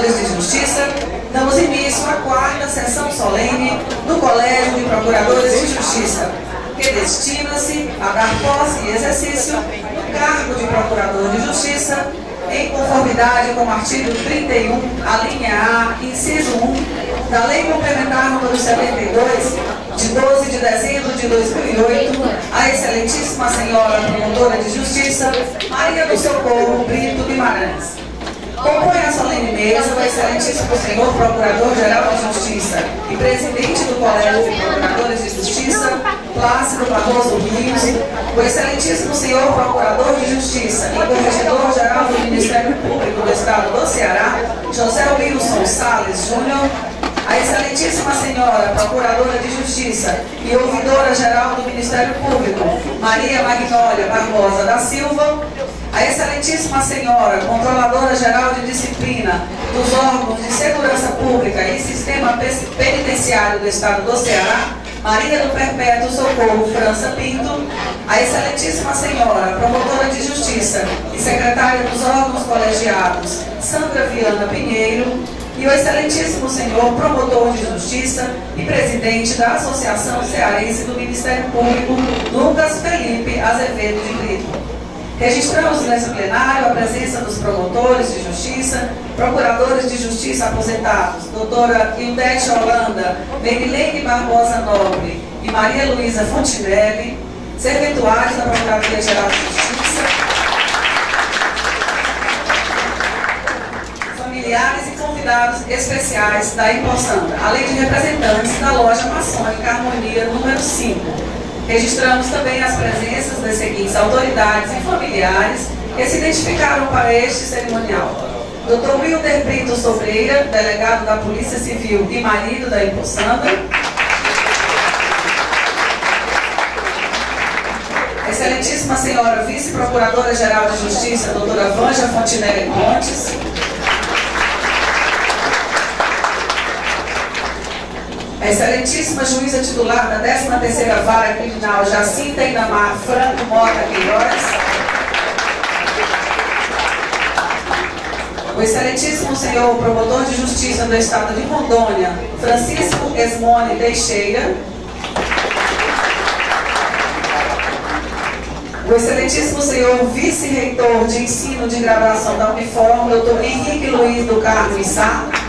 Procuradores de Justiça, damos início à quarta sessão solene do Colégio de Procuradores de Justiça, que destina-se a dar posse e exercício do cargo de Procurador de Justiça em conformidade com o artigo 31, a linha A, inciso 1, da Lei Complementar número 72, de 12 de dezembro de 2008, a excelentíssima senhora promotora de justiça, Maria do Socorro Brito Guimarães. Compõe a solene mesa o excelentíssimo senhor Procurador-Geral de Justiça e presidente do Colégio de Procuradores de Justiça, Plácido Barroso Rios, o excelentíssimo senhor Procurador de Justiça e Corregedor-Geral do Ministério Público do Estado do Ceará, José Wilson Salles Júnior, a excelentíssima senhora Procuradora de Justiça e Ouvidora-Geral do Ministério Público, Maria Magnólia Barbosa da Silva, a excelentíssima senhora Controladora Geral de Disciplina dos órgãos de segurança pública e sistema penitenciário do Estado do Ceará, Maria do Perpétuo Socorro França Pinto, a excelentíssima senhora Promotora de Justiça e secretária dos órgãos colegiados, Sandra Viana Pinheiro, e o excelentíssimo senhor Promotor de Justiça e presidente da Associação Cearense do Ministério Público, Lucas Felipe Azevedo de Brito. Registramos nesse plenário a presença dos promotores de justiça, procuradores de justiça aposentados, doutora Ildete Holanda, Merilene Barbosa Nobre e Maria Luísa Fontinelli, serventuários da Procuradoria-Geral de Justiça, familiares e convidados especiais da Impossanda, além de representantes da loja maçônica Harmonia número 5 Registramos também as presenças das seguintes autoridades e familiares que se identificaram para este cerimonial. Dr. Wilder Brito Sobreira, delegado da Polícia Civil e marido da empossanda. Excelentíssima Senhora Vice-Procuradora-Geral de Justiça, doutora Vanja Fontinelli Montes. Excelentíssima juíza titular da 13ª Vara Criminal Jacinta Inamar Franco Mota Queiroz. O excelentíssimo senhor promotor de justiça do estado de Rondônia, Francisco Esmone Teixeira. O excelentíssimo senhor vice-reitor de ensino de graduação da Uniforme, doutor Henrique Luiz do Carmo Issá.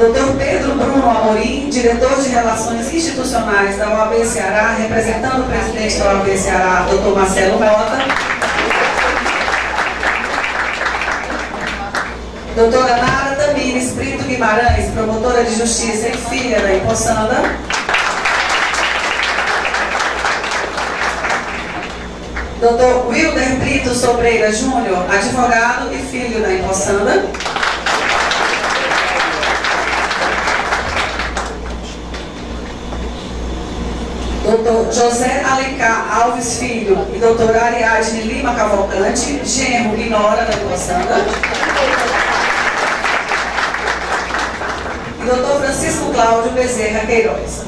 Dr. Pedro Bruno Amorim, diretor de Relações Institucionais da OAB Ceará, representando o presidente da OAB Ceará, Dr. Marcelo Mota. Doutora Nara Tamires Brito Guimarães, promotora de justiça e filha da Empossanda. Doutor Wilder Brito Sobreira Júnior, advogado e filho da Empossanda. Dr. José Alencar Alves Filho e Dr. Ariadne Lima Cavalcante, genro e nora da Coçanga. E Dr. Francisco Cláudio Bezerra Queiroz.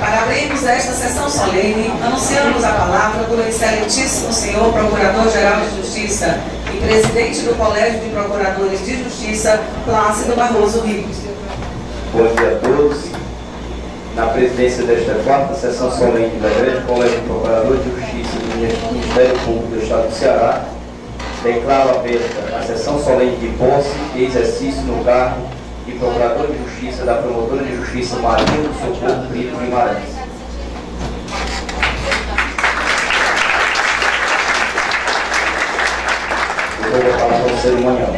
Para abrirmos esta sessão solene, anunciamos a palavra do excelentíssimo senhor Procurador-Geral de Justiça e presidente do Colégio de Procuradores de Justiça, Plácido Barroso Rios. Bom dia a todos. Na presidência desta quarta sessão solene da Grande Colégio Procurador de Justiça do Ministério Público do Estado do Ceará, declaro aberta a sessão solene de posse e exercício no cargo de Procurador de Justiça da Promotora de Justiça Maria do Socorro Brito Guimarães. Eu vou falar para o cerimonial.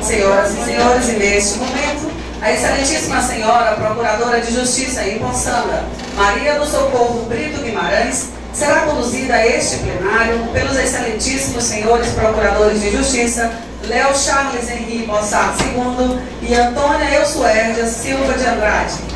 Senhoras e senhores, neste momento a excelentíssima senhora Procuradora de Justiça em Poçanga, Maria do Socorro Brito Guimarães, será conduzida a este plenário pelos excelentíssimos senhores Procuradores de Justiça, Léo Charles Henrique Mossad II e Antônia Elsuérdia Silva de Andrade.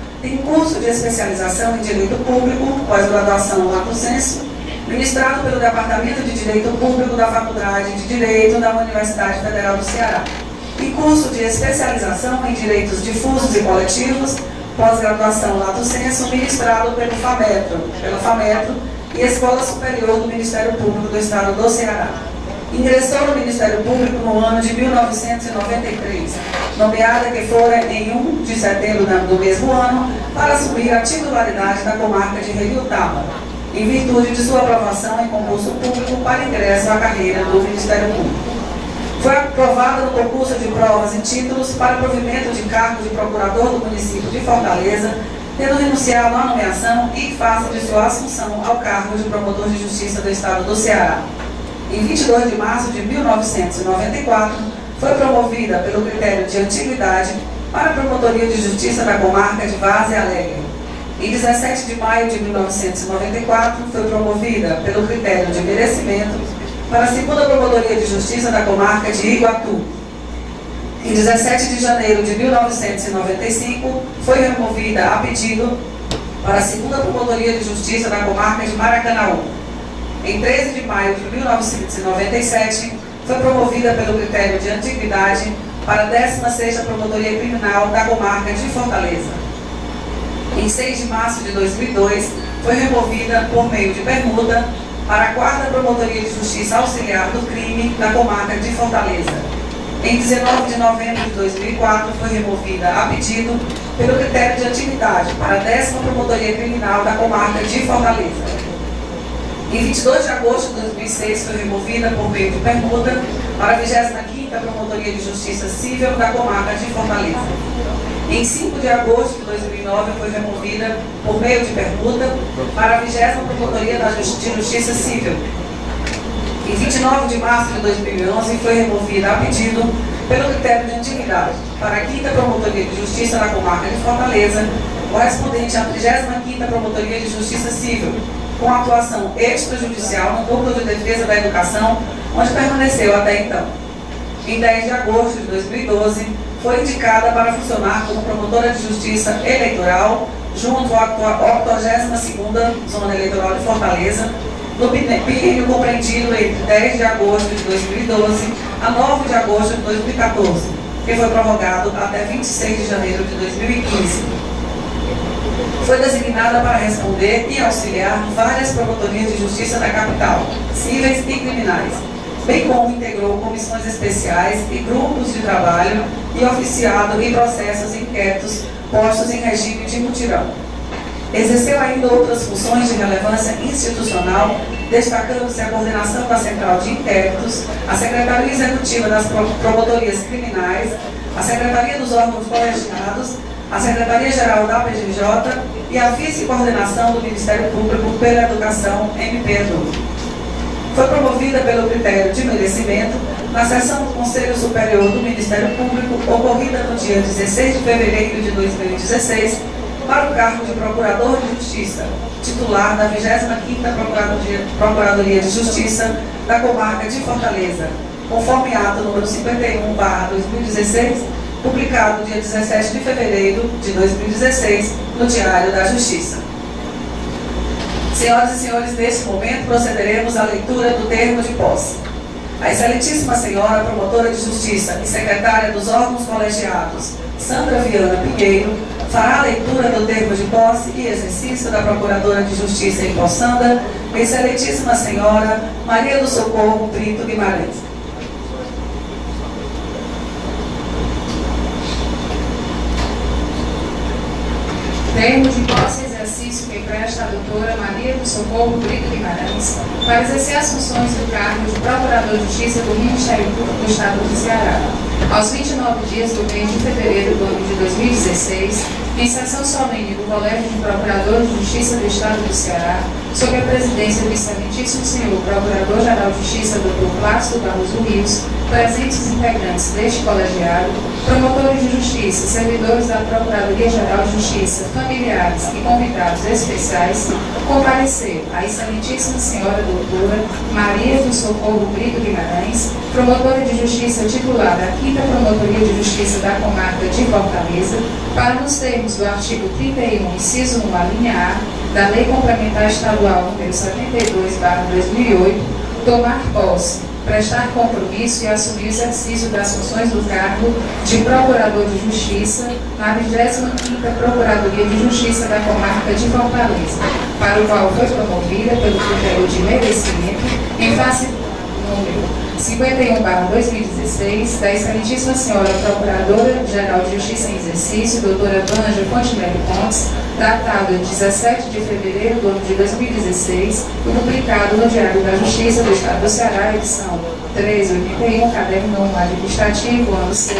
tem curso de especialização em Direito Público, pós-graduação Lato Senso, ministrado pelo Departamento de Direito Público da Faculdade de Direito da Universidade Federal do Ceará, e curso de especialização em Direitos Difusos e Coletivos, pós-graduação Lato Senso, ministrado pelo FAMETRO, pela FAMETRO, e Escola Superior do Ministério Público do Estado do Ceará. Ingressou no Ministério Público no ano de 1993, nomeada que fora em 1 de setembro do mesmo ano para assumir a titularidade da comarca de Reiutaba, em virtude de sua aprovação em concurso público para ingresso à carreira do Ministério Público. Foi aprovada no concurso de provas e títulos para provimento de cargo de procurador do município de Fortaleza, tendo renunciado à nomeação e face de sua assunção ao cargo de promotor de justiça do Estado do Ceará em 22 de março de 1994, foi promovida pelo critério de antiguidade para a Promotoria de Justiça da Comarca de Várzea Alegre. Em 17 de maio de 1994, foi promovida pelo critério de merecimento para a segunda Promotoria de Justiça da Comarca de Iguatu. Em 17 de janeiro de 1995, foi removida a pedido para a segunda Promotoria de Justiça da Comarca de Maracanaú em 13 de maio de 1997, foi promovida pelo critério de antiguidade para a 16ª Promotoria Criminal da comarca de Fortaleza. Em 6 de março de 2002, foi removida por meio de permuta para a 4 Promotoria de Justiça Auxiliar do Crime da comarca de Fortaleza. Em 19 de novembro de 2004, foi removida a pedido pelo critério de antiguidade para a 10 Promotoria Criminal da comarca de Fortaleza. Em 22 de agosto de 2006 foi removida por meio de permuta para a 25ª Promotoria de Justiça Civil da comarca de Fortaleza. Em 5 de agosto de 2009 foi removida por meio de permuta para a 20 Promotoria de Justiça Civil. Em 29 de março de 2011 foi removida a pedido pelo critério de antiguidade para a 5 Promotoria de Justiça da comarca de Fortaleza, correspondente à 35ª Promotoria de Justiça Civil, com atuação extrajudicial no Núcleo de Defesa da Educação, onde permaneceu até então. Em 10 de agosto de 2012, foi indicada para funcionar como promotora de justiça eleitoral junto à 82ª Zona Eleitoral de Fortaleza, no período compreendido entre 10 de agosto de 2012 a 9 de agosto de 2014, que foi prorrogado até 26 de janeiro de 2015 foi designada para responder e auxiliar várias promotorias de justiça da capital, cíveis e criminais, bem como integrou comissões especiais e grupos de trabalho e oficiado em processos inquéritos postos em regime de mutirão. Exerceu ainda outras funções de relevância institucional, destacando-se a coordenação da Central de Inquéritos, a Secretaria Executiva das Promotorias Criminais, a Secretaria dos Órgãos Colegiados a Secretaria-Geral da PGJ e a Vice-Coordenação do Ministério Público pela Educação, MP2. Foi promovida pelo critério de merecimento na sessão do Conselho Superior do Ministério Público, ocorrida no dia 16 de fevereiro de 2016, para o cargo de Procurador de Justiça, titular da 25ª Procuradoria, Procuradoria de Justiça da Comarca de Fortaleza, conforme ato número 51, 2016, publicado dia 17 de fevereiro de 2016 no Diário da Justiça. Senhoras e senhores, nesse momento procederemos à leitura do termo de posse. A excelentíssima senhora promotora de justiça e secretária dos órgãos colegiados, Sandra Viana Pinheiro, fará a leitura do termo de posse e exercício da Procuradora de Justiça em Poçanda, excelentíssima senhora Maria do Socorro Brito Guimarães. Termo de posse exercício que presta a doutora Maria do Socorro Brito Guimarães para exercer as funções do cargo de Procurador de Justiça do Ministério Público do Estado do Ceará. Aos 29 dias do mês de fevereiro do ano de 2016, em sessão solene do Colégio de Procuradores de Justiça do Estado do Ceará, sob a presidência do excelentíssimo senhor Procurador-Geral de Justiça, Dr. Plácido Barroso Rios, presentes integrantes deste colegiado, promotores de justiça, servidores da Procuradoria-Geral de Justiça, familiares e convidados especiais, compareceu a excelentíssima senhora doutora Maria do Socorro Brito Guimarães, promotora de justiça titular da 5 Promotoria de Justiça da Comarca de Fortaleza, para nos termos do artigo 31, inciso 1, a linha A, da Lei Complementar Estadual número 72, 2008, tomar posse prestar compromisso e assumir o exercício das funções do cargo de Procurador de Justiça na 25ª Procuradoria de Justiça da Comarca de Fortaleza. para o qual foi promovida pelo critério de merecimento em face número 51-2016, da excelentíssima senhora Procuradora-Geral de Justiça em Exercício, doutora Banja Fontenelle Pontes, datado 17 de fevereiro do ano de 2016 e publicado no Diário da Justiça do Estado do Ceará, edição 381, caderno 1 administrativo, ano 6,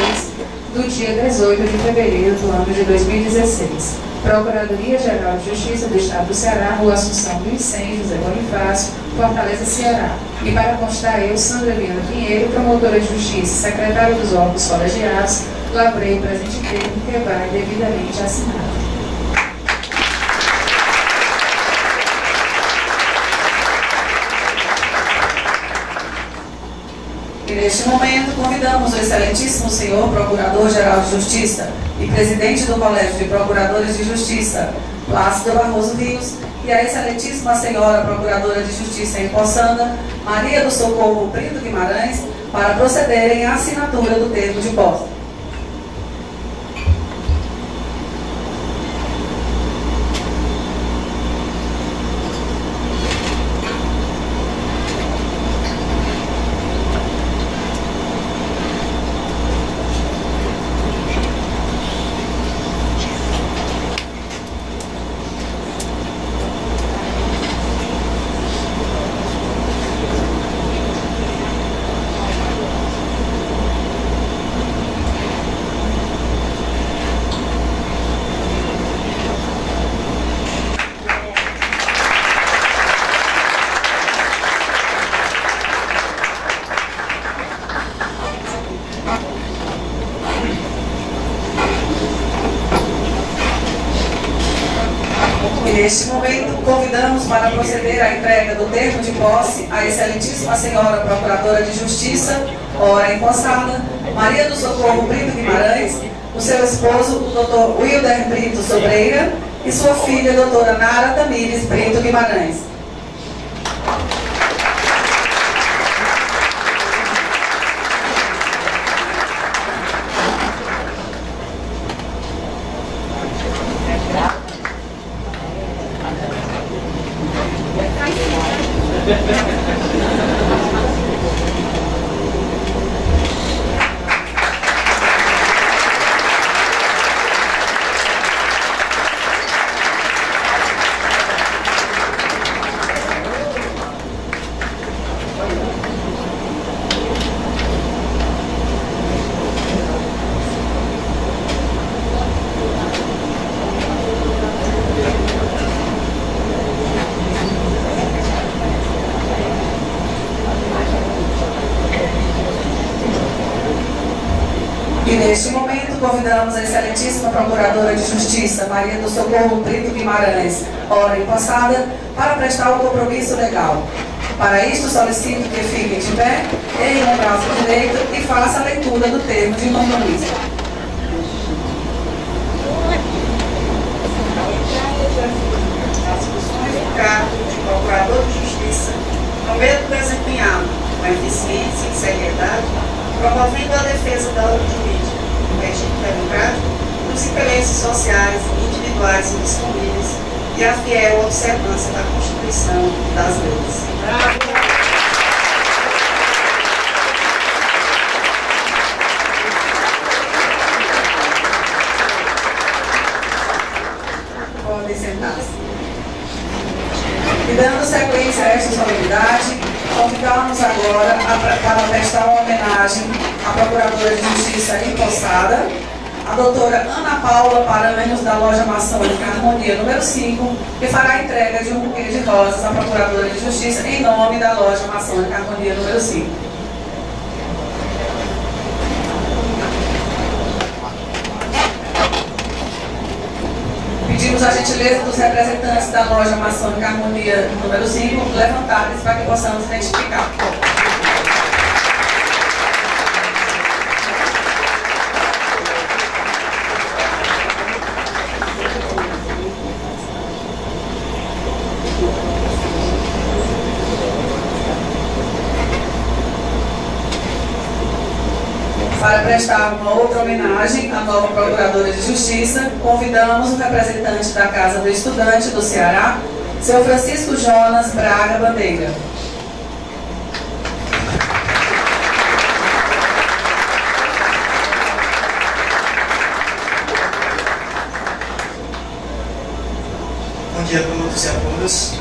do dia 18 de fevereiro do ano de 2016. Procuradoria-Geral de Justiça do Estado do Ceará, Rua Assunção 1100, José Bonifácio, Fortaleza, Ceará. E para constar eu, Sandra Viana Pinheiro, promotora de Justiça, secretária dos órgãos colegiados, lavrei o presente termo que vai devidamente assinado. E neste momento convidamos o excelentíssimo senhor Procurador-Geral de Justiça e presidente do Colégio de Procuradores de Justiça, Plácido Barroso Rios, e a excelentíssima senhora Procuradora de Justiça em Poçana, Maria do Socorro Brito Guimarães, para procederem à assinatura do termo de posse. Convidamos a excelentíssima Procuradora de Justiça, Maria do Socorro Brito Guimarães, ora empossada, para prestar o compromisso legal. Para isto, solicito que fique de pé, ergue o braço direito e faça a leitura do termo de compromisso. as funções do cargo de Procurador de Justiça, no meio desempenhado com eficiência e seriedade, promovendo a defesa da ordem democrático, dos interesses sociais, individuais e disponíveis e a fiel observância da Constituição e das leis. Podem sentar-se. E dando sequência a esta solenidade, convidamos agora a, para prestar uma homenagem à Procuradora de Justiça empossada, a doutora Ana Paula Paranhos, da loja maçônica Harmonia número 5, que fará a entrega de um buquê de rosas à Procuradora de Justiça em nome da loja maçônica Harmonia número 5. Pedimos a gentileza dos representantes da loja maçônica Harmonia número 5 levantarem-se para que possamos identificar. Para prestar uma outra homenagem à nova Procuradora de Justiça, convidamos o representante da Casa do Estudante do Ceará, Seu Francisco Jonas Braga Bandeira. Bom dia a todos e a todas.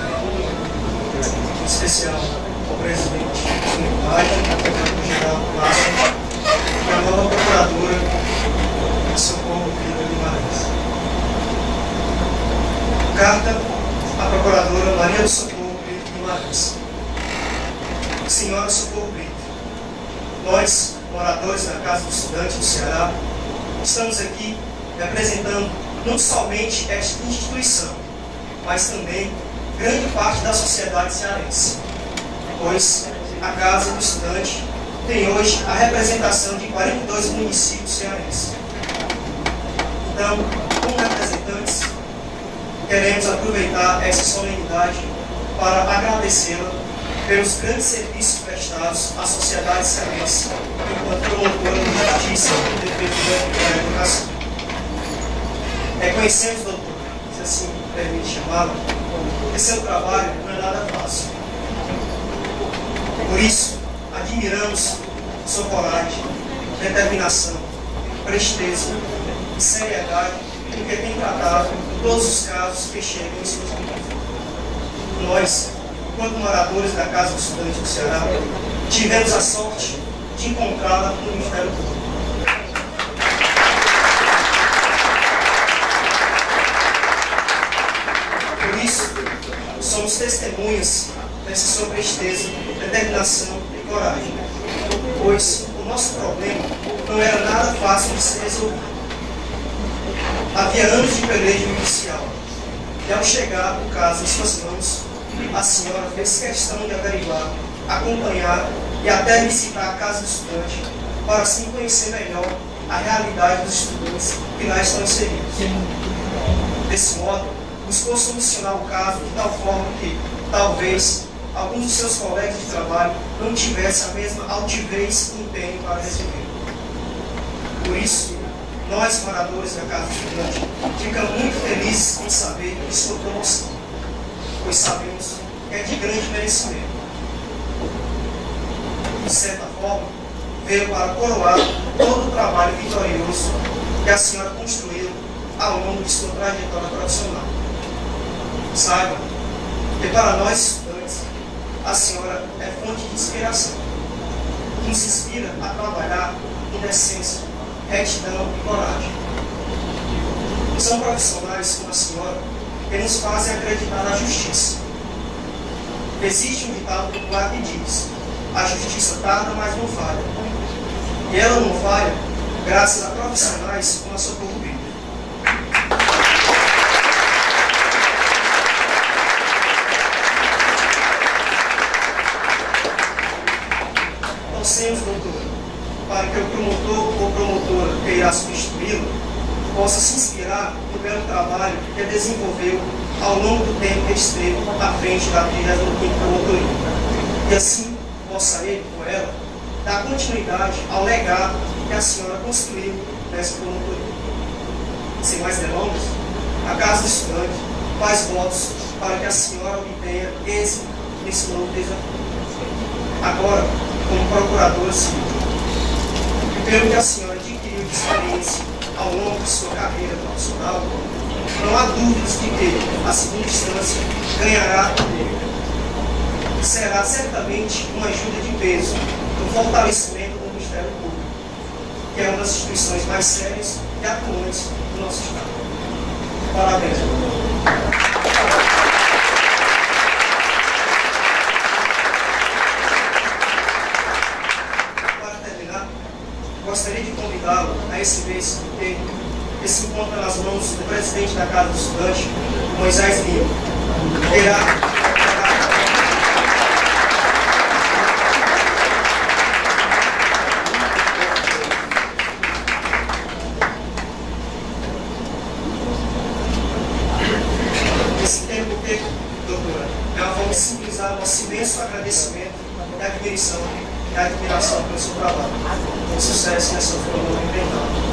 Ficamos muito felizes em saber de sua promoção, pois sabemos que é de grande merecimento. De certa forma, veio para coroar todo o trabalho vitorioso que a senhora construiu ao longo de sua trajetória profissional. Saiba que para nós estudantes, a senhora é fonte de inspiração, que nos inspira a trabalhar com decência, retidão e coragem. São profissionais como a senhora que nos fazem acreditar na justiça. Existe um ditado popular que diz: a justiça tarda, mas não falha. E ela não falha graças a profissionais como a Socorro Brito. Torcemos, doutora, para que o promotor ou promotora que irá substituí-lo possa se inspirar no belo trabalho que desenvolveu ao longo do tempo que esteve à frente da trilha do promotoria. E assim possa ele ou ela dar continuidade ao legado que a senhora construiu nessa promotoria. Sem mais delongas, a Casa do Estudante faz votos para que a senhora obtenha êxito nesse novo desafio. Agora, como procuradora civil, e pelo que a senhora adquiriu de experiência ao longo de sua carreira profissional, não há dúvidas de que a segunda instância ganhará será certamente uma ajuda de peso no fortalecimento do Ministério Público, que é uma das instituições mais sérias e atuantes do nosso Estado. Parabéns, Para terminar, gostaria de convidá-lo a esse mês inteiro que se encontra nas mãos do presidente da Casa do Estudante, Moisés Lima. Irá Esse tempo que, doutora, é uma forma de simbolizar o nosso imenso agradecimento e admiração, e admiração pelo seu trabalho. Sucesso nessa forma ambiental.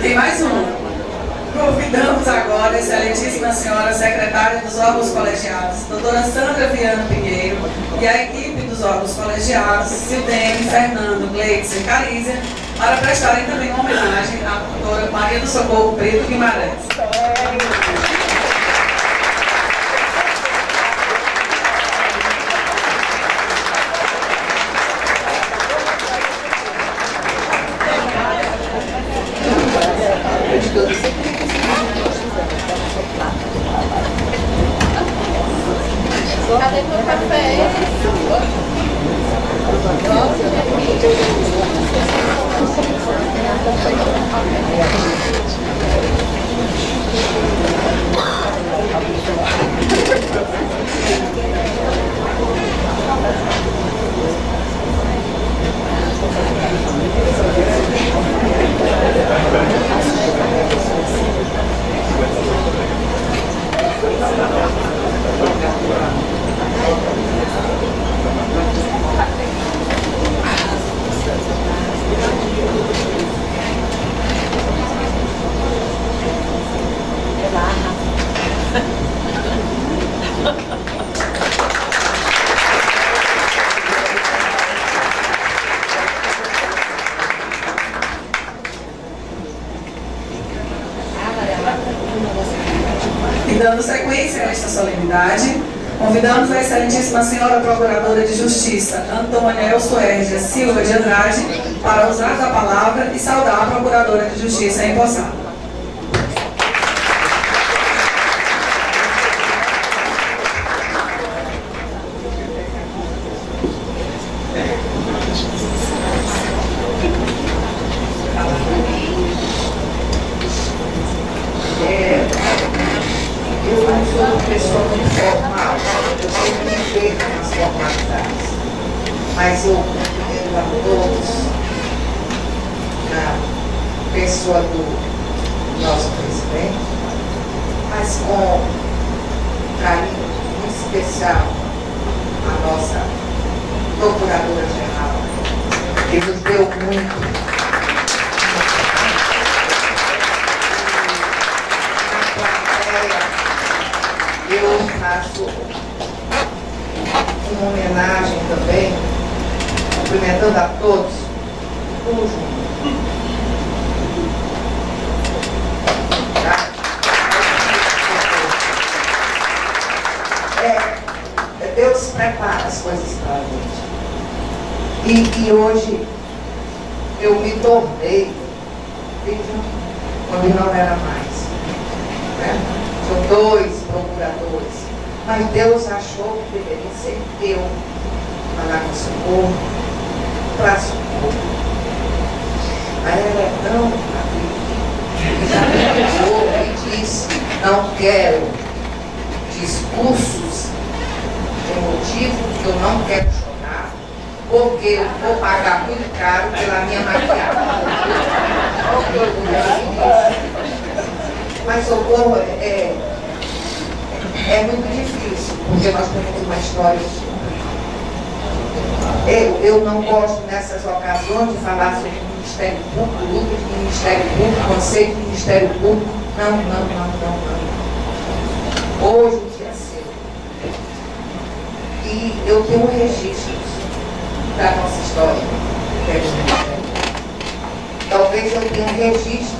Tem mais um. Convidamos agora a excelentíssima senhora secretária dos órgãos colegiados, doutora Sandra Viana Pinheiro, e a equipe dos órgãos colegiados, Sildene, Fernando, Gleitson e Carízia, para prestarem também uma homenagem à doutora Maria do Socorro Preto Guimarães. Cadê meu café? E dando sequência a esta solenidade, convidamos a excelentíssima senhora Procuradora de Justiça, Antônia Elsuérgia Silva de Andrade, para usar da palavra e saudar a Procuradora de Justiça empossada. Eu não sou uma pessoa muito formal, eu sempre me perco nas formalidades. Mas eu cumprimento a todos na pessoa do nosso presidente, mas com um carinho muito especial a nossa procuradora-geral, que nos deu muito eu faço uma homenagem também, cumprimentando a todos, cujo tá? é, Deus prepara as coisas para a gente. E, e hoje eu me tornei, quando não era mais. Né? São dois procuradores. Mas Deus achou que deveria ser eu para dar socorro, para socorro. Mas ela é tão ligou e disse, não quero discursos emotivos, que eu não quero chorar, porque eu vou pagar muito caro pela minha maquiagem. Mas socorro é, é muito difícil, porque nós temos uma história eu, eu não gosto nessas ocasiões de falar sobre o Ministério Público, luta de Ministério Público, conceito de Ministério Público. Não, não, não, não, não. Hoje o dia é seu. E eu tenho registros da nossa história. Talvez eu tenha um registro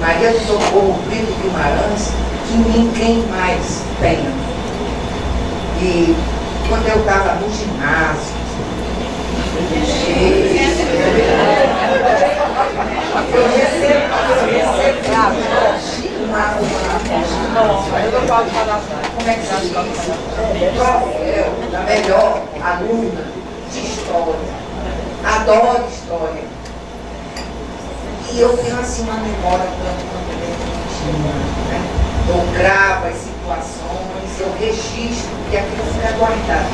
Maria do Socorro Brito Guimarães, que ninguém mais tem. E quando eu estava no ginásio, eu uma, uma, eu não posso falar como é que se diz? Troféu da melhor aluna de história. Adoro história. E eu tenho assim uma memória tanto quanto né? Eu gravo as situações, eu registro e aquilo fica guardado.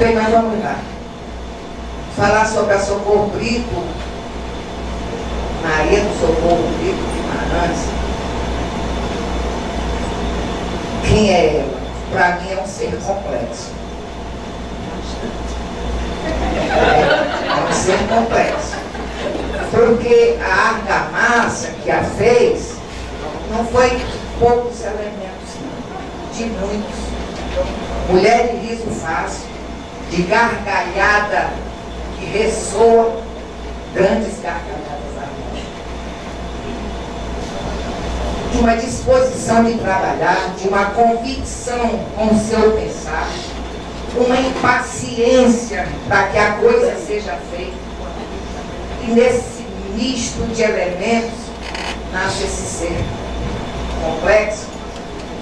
Bem, mas vamos lá. Falar sobre a Socorro Brito, Maria do Socorro Brito Guimarães. Quem é ela? Para mim é um ser complexo. É um ser complexo. Porque a argamassa que a fez não foi poucos elementos, não, de muitos. Mulher de riso fácil, de gargalhada que ressoa, grandes gargalhadas harmônicas. De uma disposição de trabalhar, de uma convicção com o seu pensar, uma impaciência para que a coisa seja feita. E nesse misto de elementos nasce esse ser complexo,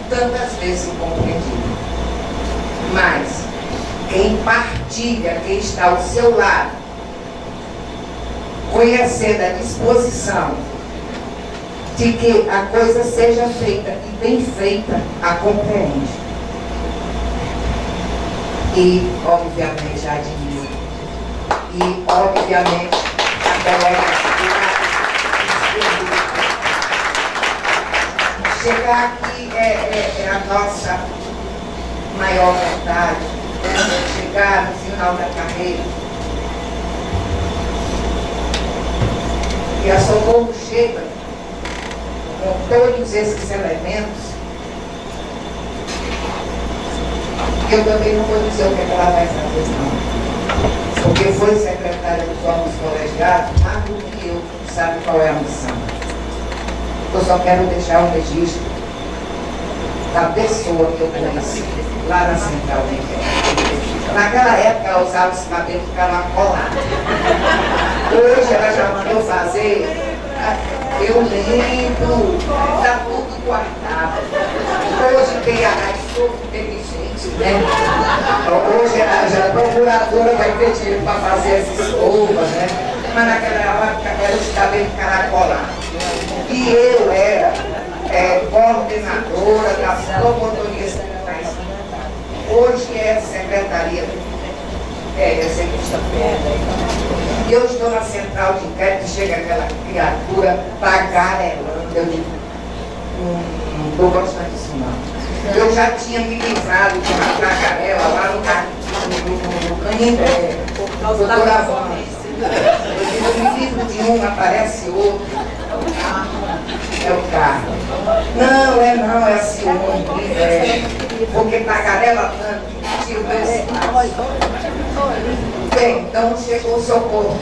tantas vezes incompreendido. Mas quem partilha, quem está ao seu lado, conhecendo a disposição de que a coisa seja feita e bem feita, a compreende. E, obviamente, admiro. E, obviamente, a delegacia. Chegar aqui é, é, é a nossa maior vontade, né? chegar no final da carreira. E a Socorro chega com todos esses elementos. Eu também não vou dizer o que, é ela vai fazer, não. Porque foi secretária dos órgãos colegiados, mais do que eu, sabe qual é a missão. Eu só quero deixar um registro da pessoa que eu conheci lá na central da Naquela época ela usava os cabelos colados. Hoje ela já mandou fazer. Eu lembro, está tudo guardado. Hoje tem a raiz inteligente, né? Hoje ela já é procuradora, vai ter dinheiro para fazer as escovas, né? Mas naquela época era os cabelos caracolados. E eu era é, coordenadora das promotorias criminais. Hoje é secretaria, é, executiva. E eu estou na central de inquérito e chega aquela criatura tagarelando. Eu digo, não estou gostando disso não. Eu já tinha me livrado de uma tagarela lá no, Canindé, doutora Vânia. Eu me livro de um, aparece outro. É o carro. Não, é não, é ciúme. É, porque tagarela tanto, tira o meu Bem, então chegou o socorro.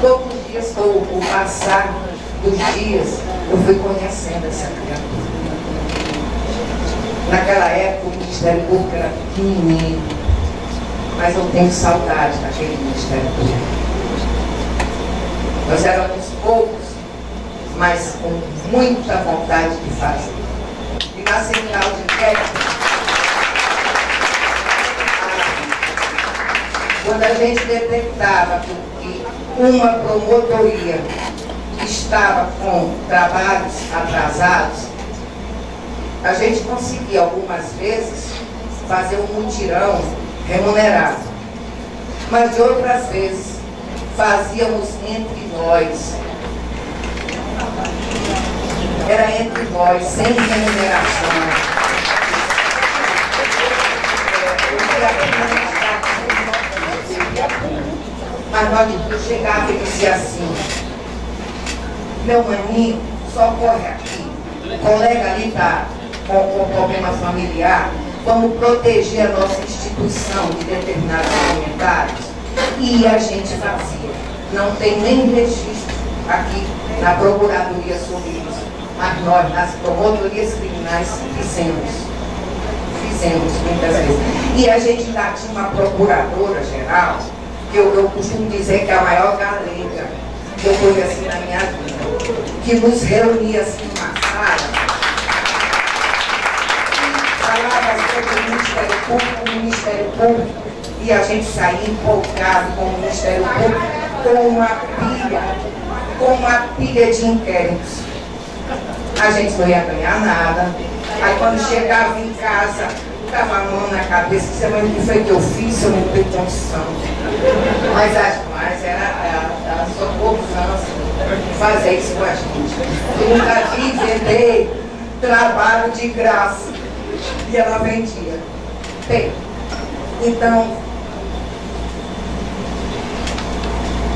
Poucos dias, com o passar dos dias, eu fui conhecendo essa criatura. Naquela época o Ministério Público era pequenininho, mas eu tenho saudade daquele Ministério Público. Nós éramos poucos, mas com muita vontade de fazer. E na central de inquérito, quando a gente detectava que uma promotoria estava com trabalhos atrasados, a gente conseguia algumas vezes fazer um mutirão remunerado. Mas de outras vezes fazíamos entre nós. Era entre nós, sem remuneração. Mas nós chegava e dizia assim, meu maninho, só corre aqui. O colega ali está com, com problema familiar, vamos proteger a nossa instituição de determinados comentários. E a gente fazia. Não tem nem registro aqui na Procuradoria. Mas nós, nas promotorias criminais, fizemos. Fizemos muitas vezes. E a gente ainda tinha uma procuradora geral, que eu, eu costumo dizer que é a maior galega que eu conheci na minha vida, que nos reunia assim numa sala falava sobre o, o Ministério Público e a gente sair empolgado com o Ministério Público com uma pilha, com uma pilha de inquéritos. A gente não ia ganhar nada. Aí quando chegava em casa, ficava a mão na cabeça, dizia, mas o que foi que eu fiz? Eu não tenho condição. Mas as mais era a, a sua assim, fazer isso com a gente. Eu nunca vi vender trabalho de graça. E ela vendia. Bem, então,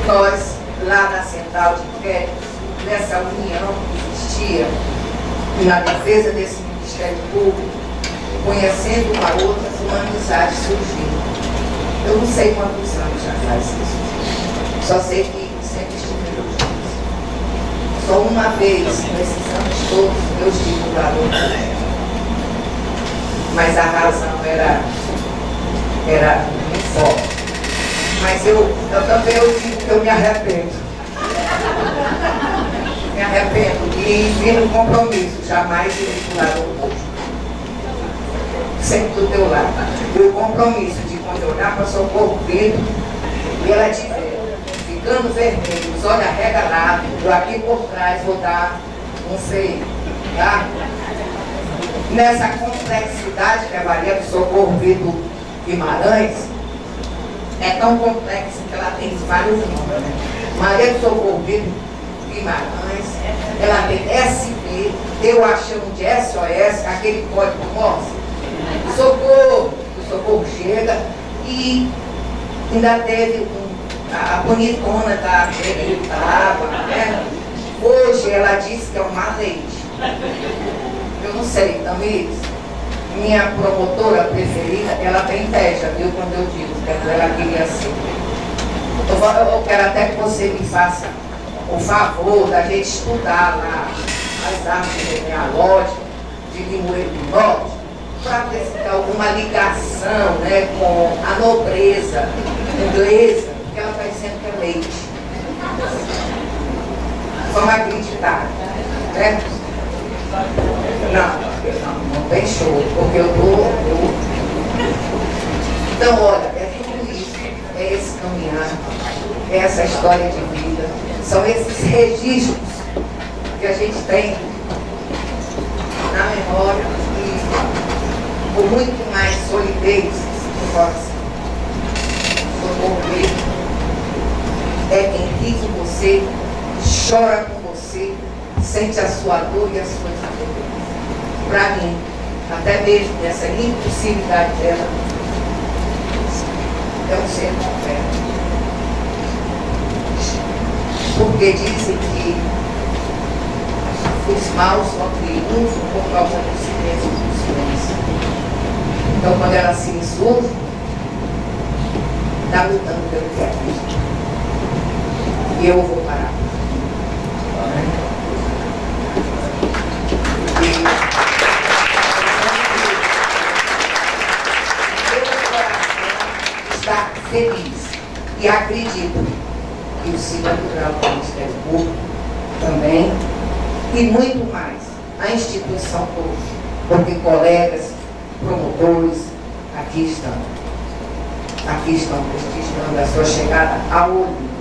nós, lá na central de créditos, nessa união existia, na defesa desse Ministério Público, conhecendo uma outra, uma amizade surgiu. Eu não sei quantos anos já faz isso. Só sei que sempre estive juntos. Só uma vez, nesses anos todos, eu estive do lado Mas a razão era, era muito forte. Mas eu, eu também eu eu me arrependo. Me arrependo e vi no compromisso, jamais irei do lado oposto. Sempre do teu lado. E o compromisso de quando olhar para Socorro Pedro e ela tiver ficando vermelho, os olhos arregalados, eu aqui por trás vou dar um freio. Tá? Nessa complexidade que a Maria do Socorro Vitor Guimarães, é tão complexa que ela tem vários nomes. Né? Maria do Socorro Guimarães, ela tem SP, eu achando de SOS, aquele código Morse. Socorro, o socorro chega e ainda teve um, a, a bonitona da estava, né? Hoje ela disse que é uma leite. Eu não sei, também minha promotora preferida, ela tem inveja, viu, quando eu digo que ela queria ser. Eu quero até que você me faça o favor da gente estudar lá as árvores genealógicas de Limoeiro do Norte, para tem alguma ligação né, com a nobreza inglesa, porque ela está dizendo que é leite. Vamos acreditar. Né? Não não tem show, porque eu dou. Eu... Então, olha, é tudo isso, é esse caminhar, é essa história de vida, são esses registros que a gente tem na memória e com muito mais solidez no coração. Socorrer é quem ri com você, chora com você, sente a sua dor e as suas dores para mim, até mesmo nessa impossibilidade dela, é um ser completo. Porque dizem que os maus só triunfam por causa do silêncio do silêncio. Então, quando ela se insurge, está lutando pelo que é. E eu vou parar. feliz. E acredito que o Cine Natural do Ministério Público também, e muito mais, a instituição toda, porque colegas, promotores, aqui estão. Aqui estão prestigiando a sua chegada ao olho.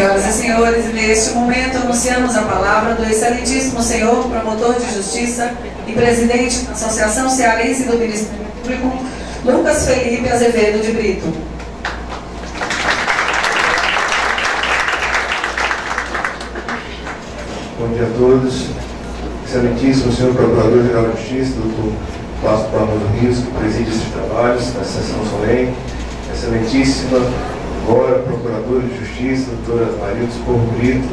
Senhoras e senhores, neste momento anunciamos a palavra do excelentíssimo senhor promotor de justiça e presidente da Associação Cearense do Ministério Público, Lucas Felipe Azevedo de Brito. Bom dia a todos. Excelentíssimo senhor Procurador-Geral de Justiça, doutor Passo Palmas Rios, que preside esses trabalhos da sessão solene. Excelentíssima agora Procuradora de Justiça, doutora Maria do Socorro Brito,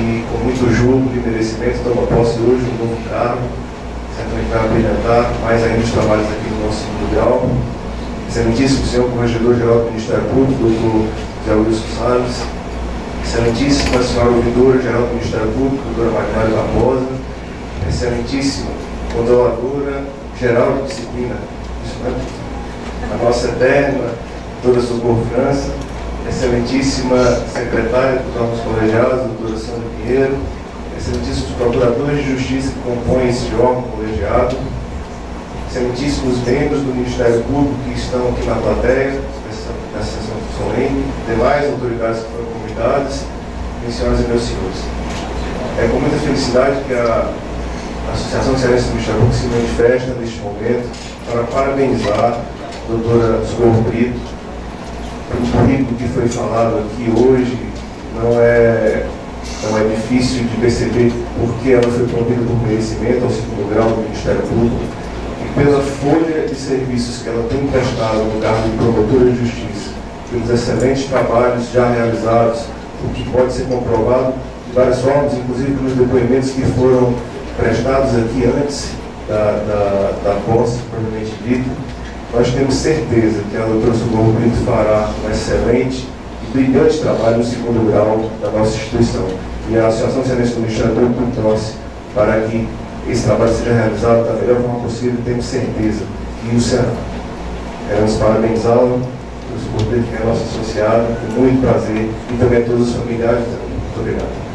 e com muito julgo e merecimento toma posse hoje do novo cargo, certamente vai brilhantar mais ainda os trabalhos aqui no nosso segundo grau. Excelentíssimo senhor Corregedor-Geral do Ministério Público, doutor José Wilson Salles, Excelentíssima senhora Ouvidora-Geral do Ministério Público, doutora Magnário Barbosa, Excelentíssima Controladora geral de disciplina, isso, né? a nossa eterna, doutora Socorro França, excelentíssima secretária dos órgãos colegiados, doutora Sandra Pinheiro, excelentíssimos procuradores de justiça que compõem esse órgão colegiado, excelentíssimos membros do Ministério Público que estão aqui na plateia, nessa sessão solene, demais autoridades que foram convidadas, minhas senhoras e meus senhores. É com muita felicidade que a Associação de Excelência do Ministério Público se manifesta neste momento para parabenizar a doutora Socorro Brito pelo currículo que foi falado aqui hoje. Não é, não é difícil de perceber porque ela foi promovida por merecimento ao segundo grau do Ministério Público e pela folha de serviços que ela tem prestado no cargo de promotora de justiça, pelos excelentes trabalhos já realizados, o que pode ser comprovado de várias formas, inclusive pelos depoimentos que foram prestados aqui antes da, da, da posse, propriamente dita, nós temos certeza que a doutora Socorro Brito fará um excelente e brilhante trabalho no segundo grau da nossa instituição. E a Associação de Excelência do Ministério Público trouxe para que esse trabalho seja realizado da melhor forma possível, temos certeza que o será. Queremos parabenizá-la, o Socorro Brito, que é nosso associado, com muito prazer, e também a todos os familiares. Muito obrigado.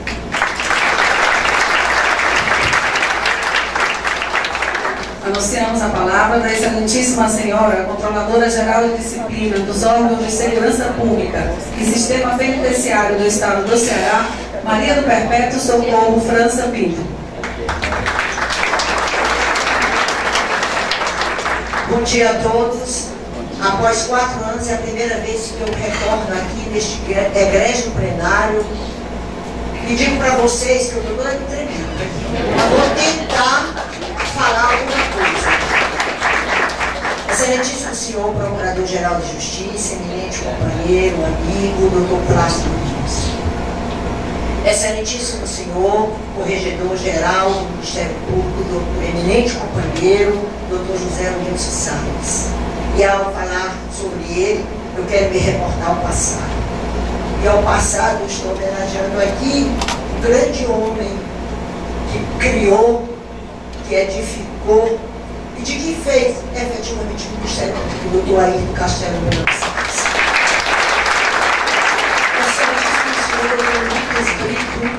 Anunciamos a palavra da excelentíssima senhora, Controladora Geral de Disciplina dos órgãos de segurança pública e sistema penitenciário do Estado do Ceará, Maria do Perpétuo Socorro França Pinto. Bom dia a todos. Após quatro anos, é a primeira vez que eu retorno aqui neste egrégio plenário. E digo para vocês que eu estou toda tremendo. Mas vou tentar falar alguma. Excelentíssimo senhor Procurador-Geral de Justiça, eminente companheiro, amigo, doutor Plácido Nunes. Excelentíssimo senhor Corregedor-Geral do Ministério Público, doutor, eminente companheiro, doutor José Wilson Salles. E ao falar sobre ele, eu quero me reportar ao passado. E ao passado, estou homenageando aqui um grande homem que criou que edificou de que fez efetivamente o Ministério Público do doutor Ayrton Castelo. Brito,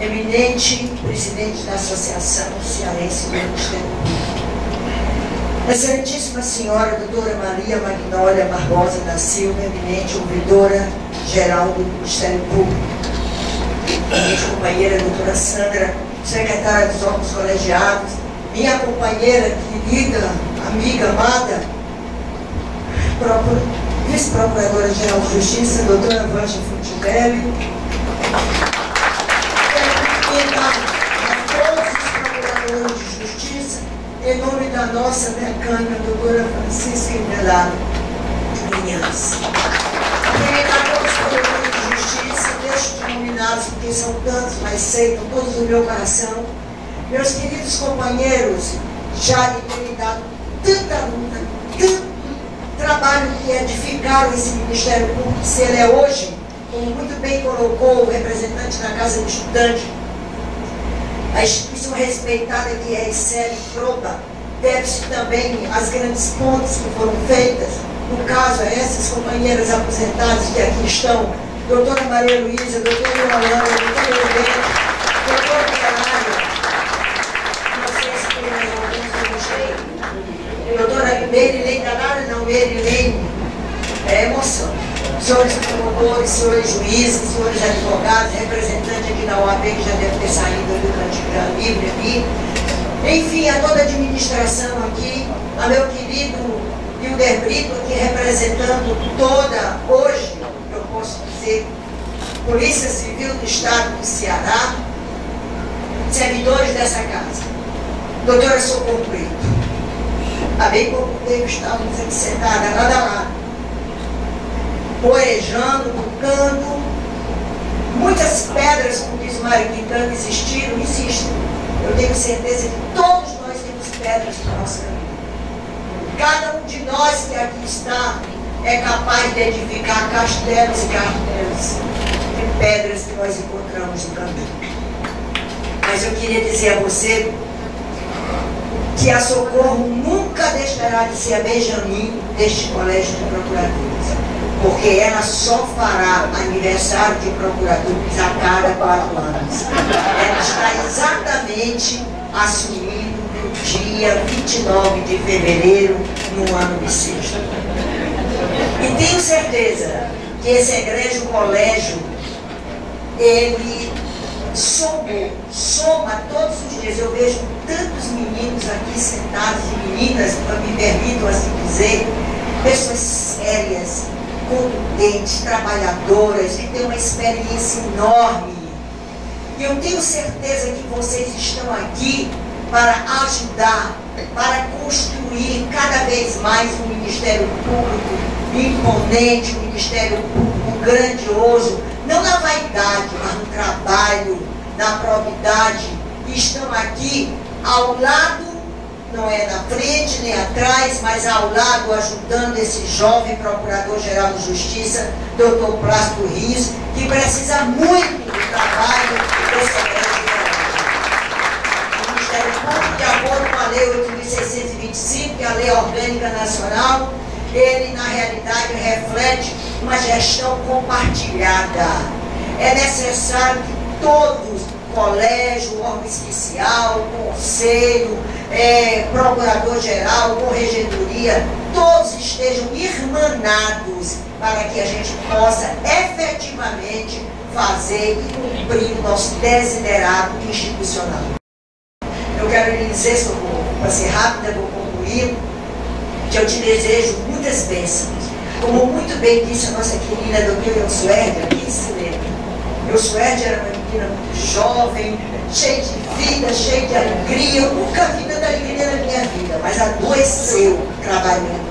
eminente presidente da Associação Cearense do Ministério Público. Excelentíssima senhora doutora Maria Magnólia Barbosa da Silva, eminente ouvidora geral do Ministério Público. Eminente companheira doutora Sandra secretária dos órgãos colegiados, minha companheira querida, amiga, amada, vice-procuradora-geral de Justiça, doutora a de justiça, em nome da nossa decana, doutora Francisca Melado Linhas. Cumprimentar todos os procuradores de justiça, deixo nominados, porque são tantos, mas com todos o meu coração, meus queridos companheiros, já de terem dado tanta luta, tanto trabalho que edificaram esse Ministério Público, se ele é hoje, como muito bem colocou o representante da Casa do Estudante, a instituição respeitada que recebe proba, deve-se também às grandes pontes que foram feitas, no caso a essas companheiras aposentadas que aqui estão, doutora Maria Luísa, doutora Yolanda, doutora Helena, doutora doutora Merilene Danara, não, Merilene, é emoção. Senhores promotores, senhores juízes, senhores advogados, representante aqui da OAB que já deve ter saído do Cantigrão Livre aqui. Enfim, a toda a administração aqui, a meu querido Hilder Brito aqui representando toda, hoje, eu posso dizer, Polícia Civil do Estado do Ceará, servidores dessa casa. Doutora Socorro Brito há bem pouco tempo estávamos aqui sentadas lado a lado, poejando, tocando. Muitas pedras, como diz Mário Quintana, existiram, existem. Eu tenho certeza que todos nós temos pedras no nosso caminho. Cada um de nós que aqui está é capaz de edificar castelos e castelos de pedras que nós encontramos no caminho. Mas eu queria dizer a você que a Socorro nunca deixará de ser a Benjamin deste colégio de procuradores, porque ela só fará aniversário de procuradores a cada quatro anos. Ela está exatamente assumindo no dia 29 de fevereiro, no ano bissexto. E tenho certeza que esse egrejo colégio, ele somou, soma todos os dias. Eu vejo tantos meninos aqui sentados e meninas, me permitam assim dizer, pessoas sérias, contundentes, trabalhadoras, que têm uma experiência enorme. E eu tenho certeza que vocês estão aqui para ajudar, para construir cada vez mais um Ministério Público imponente, um Ministério Público grandioso, não na vaidade, mas no trabalho, na probidade. Estão aqui ao lado, não é na frente nem atrás, mas ao lado, ajudando esse jovem Procurador-Geral de Justiça, doutor Plácido Rios, que precisa muito do trabalho desse O Ministério Público, de acordo com a Lei 8.625, que é a Lei Orgânica Nacional, ele na realidade reflete uma gestão compartilhada. É necessário que todos, colégio, órgão especial, conselho, é, procurador-geral, corregedoria, todos estejam irmanados para que a gente possa efetivamente fazer e cumprir o nosso desiderato institucional. Eu quero lhe dizer, socorro, para ser rápida, vou concluir, que eu te desejo muitas bênçãos. Como muito bem disse a nossa querida doutora Elsuérdia, quem se lembra? Elsuérdia era uma menina muito jovem, cheia de vida, cheia de alegria. Eu nunca vi tanta alegria na minha vida, mas adoeceu trabalhando.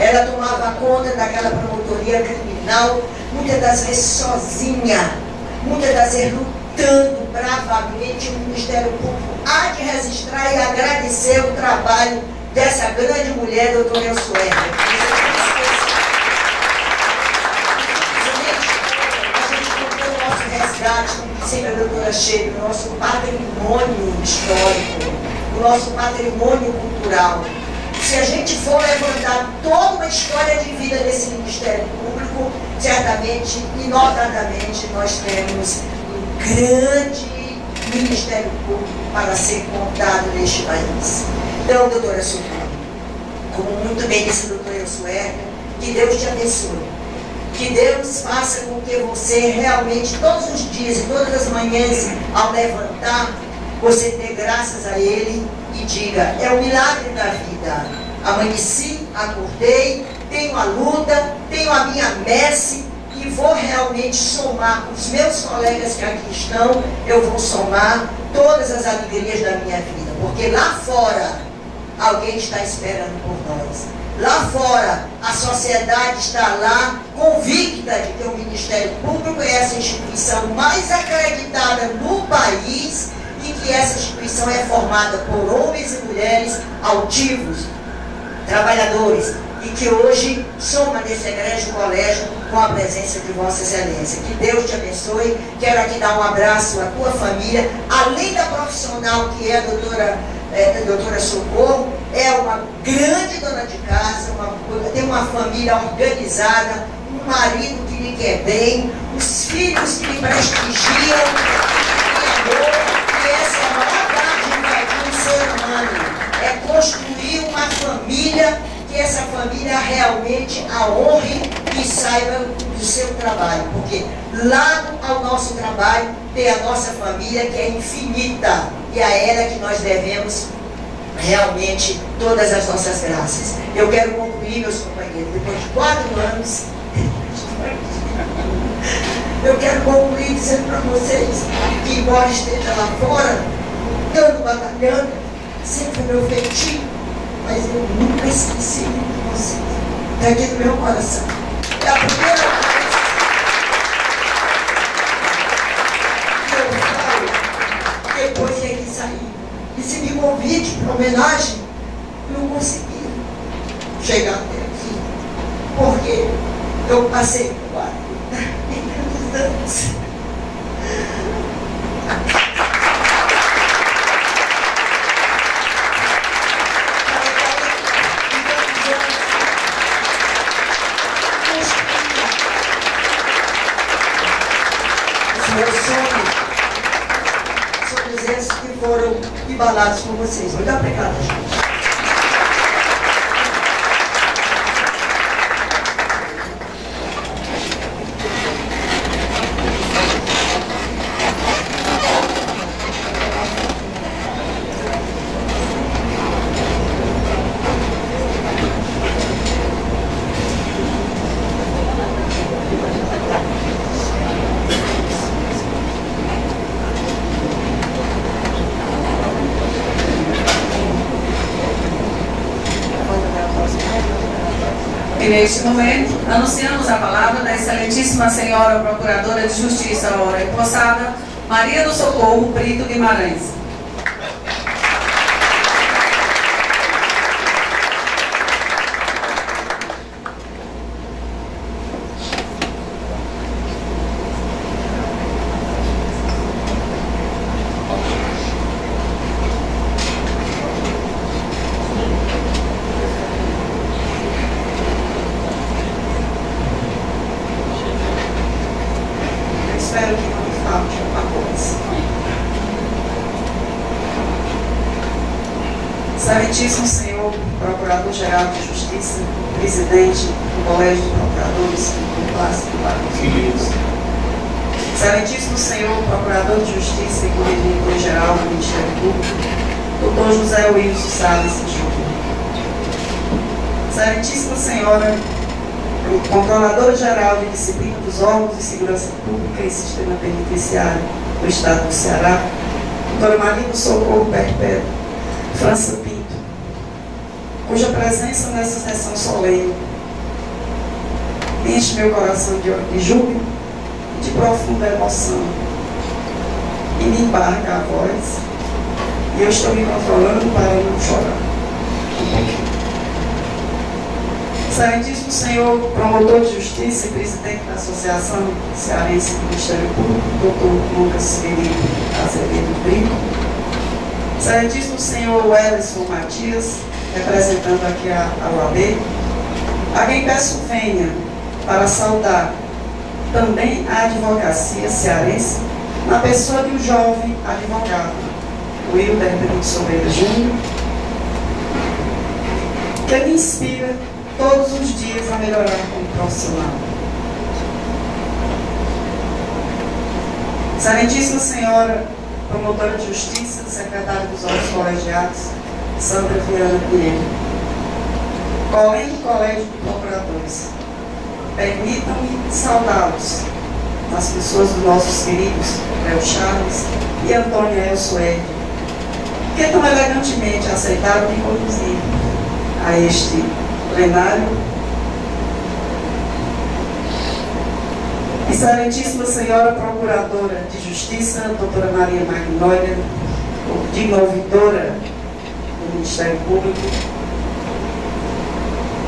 Ela tomava conta daquela promotoria criminal, muitas das vezes sozinha, muitas das vezes lutando bravamente. O Ministério Público há de registrar e agradecer o trabalho dessa grande mulher, doutora Elsuélia. Como sempre a doutora Cheio, o nosso patrimônio histórico, o nosso patrimônio cultural. Se a gente for levantar toda uma história de vida desse Ministério Público, certamente e notadamente nós temos um grande Ministério Público para ser contado neste país. Então, doutora Socorro, como muito bem disse a doutora Elsué, que Deus te abençoe. Que Deus faça com que você realmente, todos os dias todas as manhãs, ao levantar, você dê graças a Ele e diga: é o milagre da vida. Amanheci, acordei, tenho a luta, tenho a minha messe e vou realmente somar os meus colegas que aqui estão, eu vou somar todas as alegrias da minha vida. Porque lá fora, alguém está esperando por nós. Lá fora, a sociedade está lá convicta de que o Ministério Público é essa instituição mais acreditada no país e que essa instituição é formada por homens e mulheres altivos, trabalhadores, e que hoje soma nesse egrégio colégio com a presença de Vossa Excelência. Que Deus te abençoe. Quero aqui dar um abraço à tua família, além da profissional que é a doutora é, doutora Socorro, é uma grande dona de casa, uma, tem uma família organizada, um marido que lhe quer bem, os filhos que lhe prestigiam, que amor, e essa é a maior de um ser humano, é construir uma família, que essa família realmente a honre e saiba do seu trabalho, porque lado ao nosso trabalho tem a nossa família que é infinita e a ela que nós devemos realmente todas as nossas graças. Eu quero concluir, meus companheiros, depois de quatro anos, eu quero concluir dizendo para vocês que, embora esteja lá fora, lutando, batalhando, sempre meu feitio, mas eu nunca esqueci de vocês. Está aqui no meu coração. É a primeira vez que eu falo depois que ele saiu recebi convite para homenagem, não consegui chegar até aqui. Porque eu passei tantos anos. embalados por vocês. Muito obrigada, gente. E neste momento, anunciamos a palavra da excelentíssima senhora Procuradora de Justiça, ora empossada, Maria do Socorro Brito Guimarães. Eu espero que não me falte uma coisa. Excelentíssimo Senhor Procurador-Geral de Justiça, Presidente do Colégio de Procuradores do Clássico Barros Unidos. Excelentíssimo Senhor Procurador de Justiça e Corregedor-Geral do Ministério Público, Dr. José Wilson Salles Júnior. Excelentíssima Senhora Controladora-Geral de Disciplina dos órgãos de segurança pública e sistema penitenciário do Estado do Ceará, doutora Maria do Socorro Perpétuo, França Pinto, cuja presença nessa sessão solene enche meu coração de, de júbilo e de profunda emoção e me embarga a voz e eu estou me controlando para não chorar um pouquinho. Senhor Promotor de Justiça e Presidente da Associação Cearense do Ministério Público, Dr. Lucas Felipe Azevedo Brito. Excelentíssimo Senhor Wellison Matias, representando aqui a, a UAB. A quem peço venha para saudar também a advocacia cearense na pessoa de um jovem advogado, Wilder Brito Sobreira Júnior, que me inspira todos os dias a melhorar como profissional. Excelentíssima Senhora, promotora de justiça, secretária dos órgãos colegiados, Sandra Viana Pinheiro. Colega do Colégio de Procuradores, permitam-me saudá-los, as pessoas dos nossos queridos Léo Chaves e Antônio Elsué, que tão elegantemente aceitaram me conduzir a este plenário. Excelentíssima Senhora Procuradora de Justiça, doutora Maria Magnólia, de ouvidora do Ministério Público.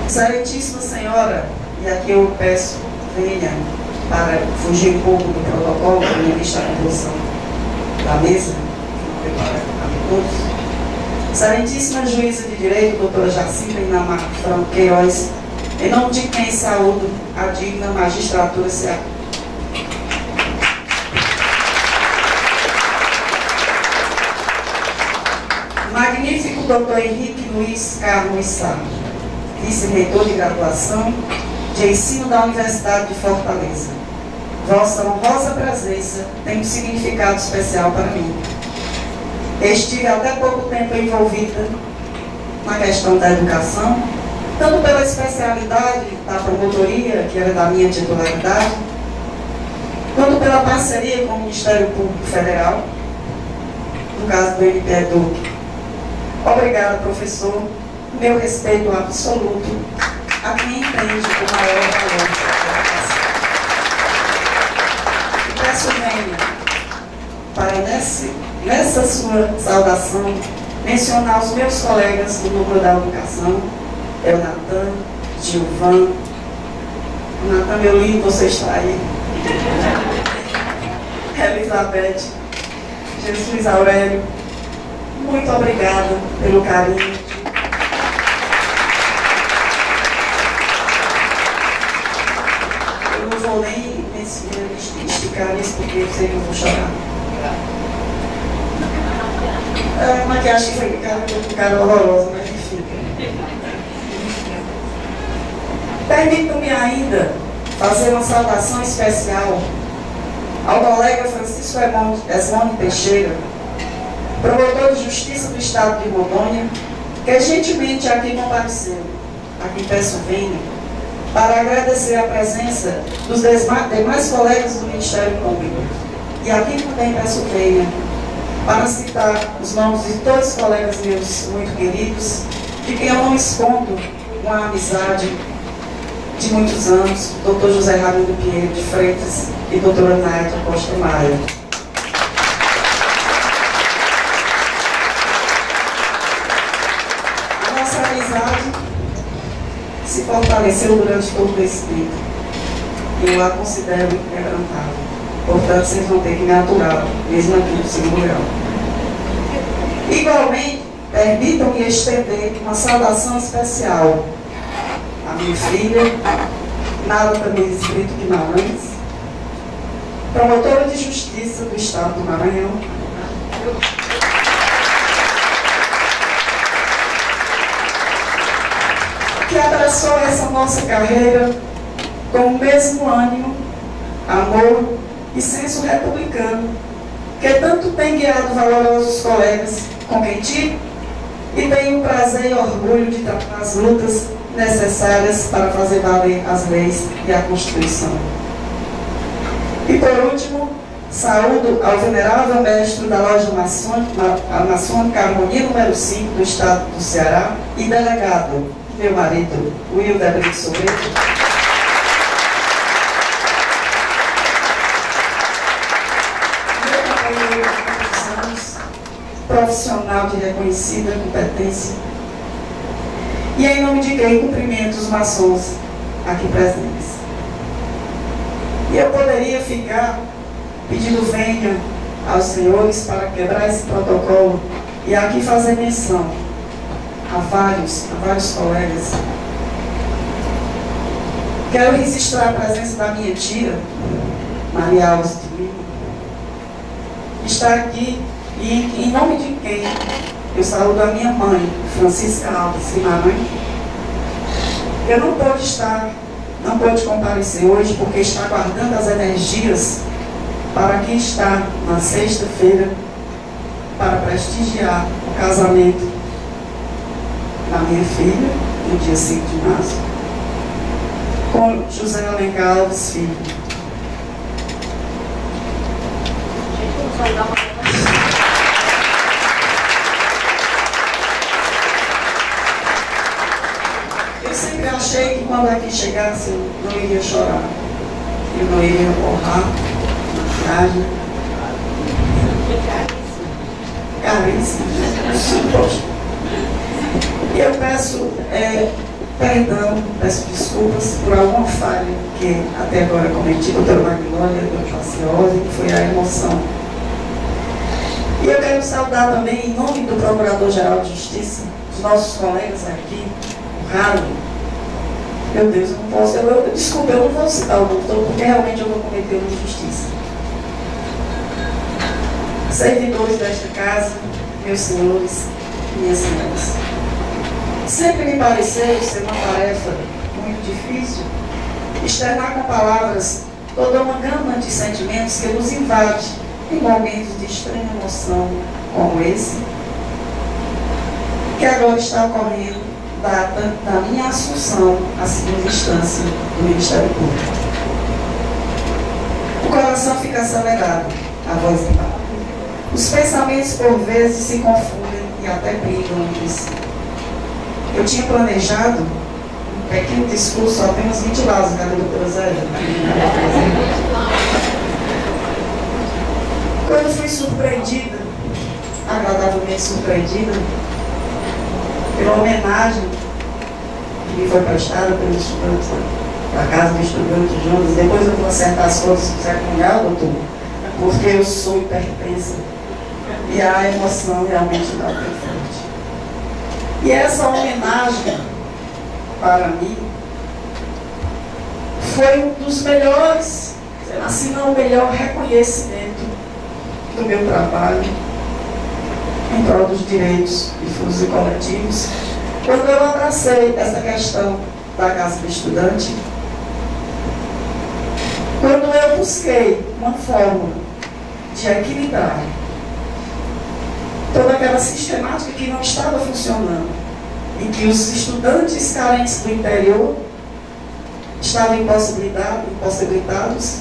Excelentíssima Senhora, e aqui eu peço, venha para fugir um pouco do protocolo, minha vista a composição da mesa, que prepara a todos. Excelentíssima Juíza de Direito, doutora Jacinta Inamar Franco Queiroz, em nome de quem saúdo a digna magistratura cearense. Magnífico doutor Henrique Luiz Carlos Sá, vice-reitor de graduação de ensino da Universidade de Fortaleza. Vossa honrosa presença tem um significado especial para mim. Estive até pouco tempo envolvida na questão da educação, tanto pela especialidade da promotoria, que era da minha titularidade, quanto pela parceria com o Ministério Público Federal, no caso do MPE Duque. Obrigada, professor. Meu respeito absoluto a quem entende o maior valor da educação. Peço venha para nesse, nessa sua saudação mencionar os meus colegas do núcleo da educação, Elnatan, Gilvan. Natan, meu lindo, você está aí. Elizabeth, Jesus Aurélio, muito obrigada pelo carinho. Eu não vou nem esticar isso porque eu sei que eu vou chorar. É, mas ficar horrorosa, mas enfim. Permitam-me ainda fazer uma saudação especial ao colega Francisco Esmone Teixeira, promotor de Justiça do Estado de Rondônia, que gentilmente aqui compareceu, aqui peço venha, para agradecer a presença dos demais colegas do Ministério Público. E aqui também peço venha para citar os nomes de todos os colegas meus muito queridos, de quem eu não escondo uma amizade de muitos anos, doutor José Raimundo Pinheiro de Freitas e doutora Nádia Costa Maia. A nossa amizade se fortaleceu durante todo esse tempo. E eu a considero inquebrantável. Portanto, vocês vão ter que me aturar, mesmo aqui no segundo grau. Igualmente, permitam-me estender uma saudação especial à minha filha, nada também escrito Guimarães, promotora de justiça do Estado do Maranhão, que abraçou essa nossa carreira com o mesmo ânimo, amor e senso republicano que tanto tem guiado valorosos colegas com quem tive e tenho o prazer e orgulho de tratar as lutas necessárias para fazer valer as leis e a Constituição. E por último, saúdo ao venerável mestre da loja maçônica Harmonia número 5 do Estado do Ceará e delegado, meu marido, Wilder Brito Sobreiro, profissional de reconhecida competência. E em nome de quem cumprimento os maçons aqui presentes. E eu poderia ficar pedindo venha aos senhores para quebrar esse protocolo e aqui fazer menção a vários, a vários colegas. Quero registrar a presença da minha tia, Maria Alves de Lima, que está aqui e em nome de quem eu saúdo a minha mãe, Francisca Alves Guimarães, eu não pude estar, não pude comparecer hoje porque está guardando as energias para aqui estar na sexta-feira para prestigiar o casamento da minha filha, no dia 5 de março, com José Alencar Alves Filho. achei que quando aqui chegasse eu não iria chorar. Eu não iria borrar maquiagem. Caríssimo. E eu peço é, perdão, peço desculpas por alguma falha que até agora cometi, doutora Magnólia, doutora Faciose, que foi a emoção. E eu quero saudar também, em nome do Procurador-Geral de Justiça, os nossos colegas aqui, o Ralo, meu Deus, eu não posso, eu, eu, desculpa, eu não vou citar o doutor, porque realmente eu vou cometer uma injustiça. Servidores desta casa, meus senhores, minhas senhoras. Sempre me pareceu ser uma tarefa muito difícil externar com palavras toda uma gama de sentimentos que nos invade em momentos de extrema emoção como esse, que agora está ocorrendo data da minha assunção à segunda instância do Ministério Público. O coração fica acelerado, a voz embaixo. Os pensamentos, por vezes, se confundem e até brigam entre si. Eu tinha planejado um pequeno discurso apenas 20 lados, né, doutora Zé? Quando fui surpreendida, agradavelmente surpreendida, pela homenagem que me foi prestada pelos estudantes da Casa do Estudante juntos. Depois eu vou acertar as coisas se quiser comungar, doutor, porque eu sou hipertensa e a emoção realmente dá bem forte. E essa homenagem, para mim, foi um dos melhores, se não o melhor reconhecimento do meu trabalho em prol dos direitos difusos e coletivos, quando eu abracei essa questão da casa do estudante, quando eu busquei uma forma de equilibrar toda aquela sistemática que não estava funcionando e que os estudantes carentes do interior estavam impossibilitados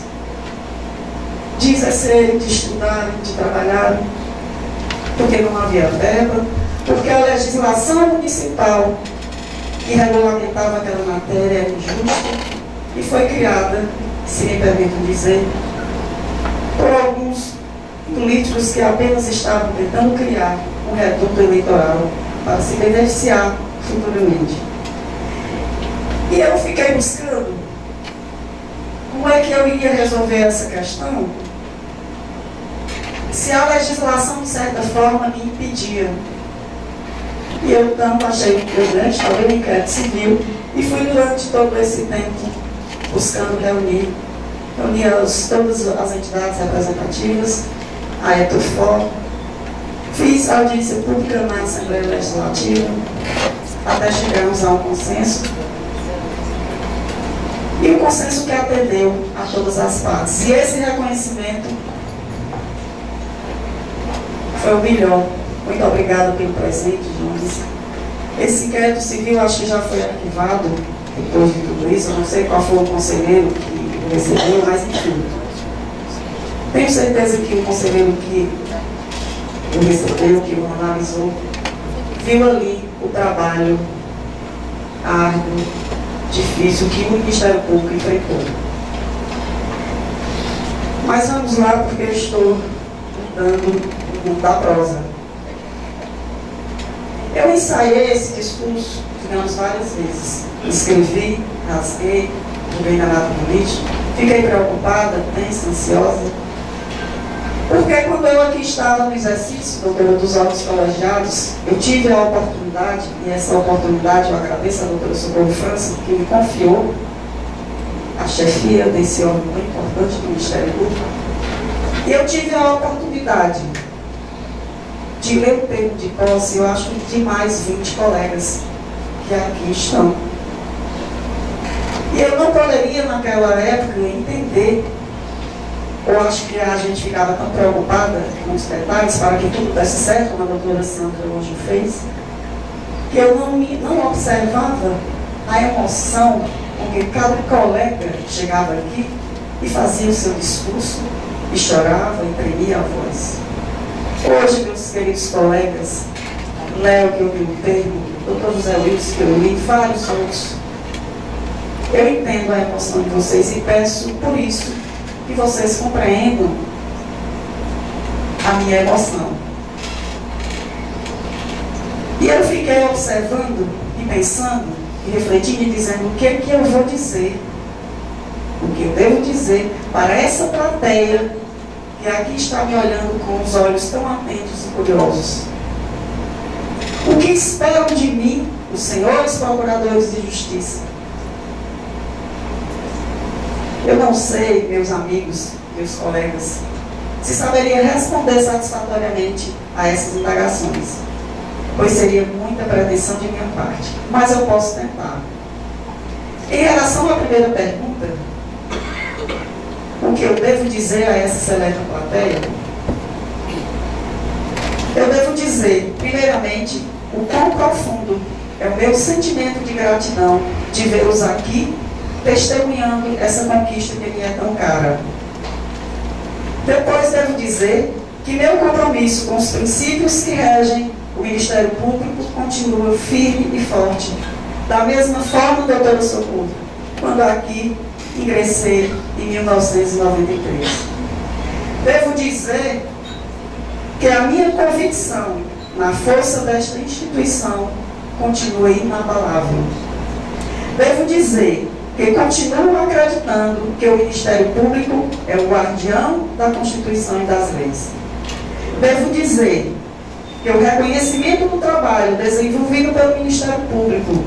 de exercerem, de estudarem, de trabalharem, porque não havia verba, porque a legislação municipal que regulamentava aquela matéria era injusta e foi criada, se me permitem dizer, por alguns políticos que apenas estavam tentando criar um reduto eleitoral para se beneficiar futuramente. E eu fiquei buscando como é que eu iria resolver essa questão se a legislação, de certa forma, me impedia. E eu, então, achei importante fazer um inquérito civil e fui durante todo esse tempo buscando reunir, reunir as, todas as entidades representativas, a ETOFOR, fiz audiência pública na Assembleia Legislativa, até chegarmos a um consenso. E um consenso que atendeu a todas as partes. E esse reconhecimento foi o melhor. Muito obrigada pelo presente, Jones. Esse inquérito civil acho que já foi arquivado depois de tudo isso. Eu não sei qual foi o conselheiro que recebeu, mas enfim. Tenho certeza que o conselheiro que recebeu, que o analisou, viu ali o trabalho árduo, difícil que o Ministério Público enfrentou. Mas vamos lá, porque eu estou da prosa. Eu ensaiei esse discurso, digamos, várias vezes. Escrevi, rasguei, joguei na lata do lixo, fiquei preocupada, tensa, ansiosa. Porque quando eu aqui estava no exercício, doutora, dos altos colegiados, eu tive a oportunidade, e essa oportunidade eu agradeço a doutora Socorro França, que me confiou a chefia desse órgão muito importante do Ministério Público. E eu tive a oportunidade de ler o termo de posse, eu acho que de mais 20 colegas que aqui estão. E eu não poderia, naquela época, entender, ou acho que a gente ficava tão preocupada com os detalhes para que tudo desse certo, como a doutora Sandra hoje fez, que eu não, me, não observava a emoção com que cada colega chegava aqui e fazia o seu discurso, e chorava, e tremia a voz. Hoje, meus queridos colegas, Léo, que eu o termo, doutor José Luiz, que eu li, vários outros, eu entendo a emoção de vocês e peço por isso que vocês compreendam a minha emoção. E eu fiquei observando e pensando e refletindo e dizendo o que, é que eu vou dizer, o que eu devo dizer para essa plateia que aqui está me olhando com os olhos tão atentos e curiosos. O que esperam de mim os senhores procuradores de justiça? Eu não sei, meus amigos, meus colegas, se saberia responder satisfatoriamente a essas indagações, pois seria muita pretensão de minha parte. Mas eu posso tentar. Em relação à primeira pergunta, que eu devo dizer a essa seleta plateia? Eu devo dizer, primeiramente, o quão profundo é o meu sentimento de gratidão de vê-los aqui testemunhando essa conquista que me é tão cara. Depois devo dizer que meu compromisso com os princípios que regem o Ministério Público continua firme e forte. Da mesma forma, doutora Socorro, quando aqui ingressei em 1993. Devo dizer que a minha convicção na força desta instituição continua inabalável. Devo dizer que continuo acreditando que o Ministério Público é o guardião da Constituição e das leis. Devo dizer que o reconhecimento do trabalho desenvolvido pelo Ministério Público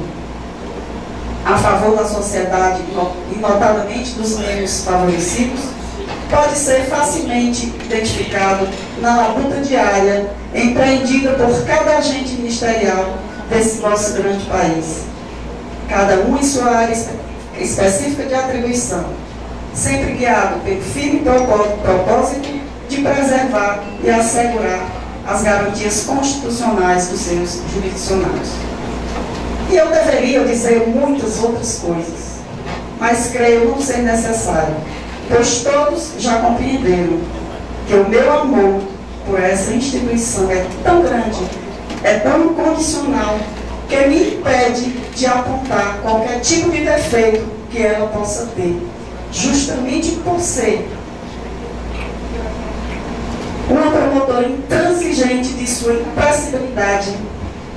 a favor da sociedade e notadamente dos menos favorecidos, pode ser facilmente identificado na labuta diária empreendida por cada agente ministerial desse nosso grande país. Cada um em sua área específica de atribuição, sempre guiado pelo firme propósito de preservar e assegurar as garantias constitucionais dos seus jurisdicionários. E eu deveria dizer muitas outras coisas, mas creio não ser necessário, pois todos já compreenderam que o meu amor por essa instituição é tão grande, é tão incondicional, que me impede de apontar qualquer tipo de defeito que ela possa ter, justamente por ser uma promotora intransigente de sua impressibilidade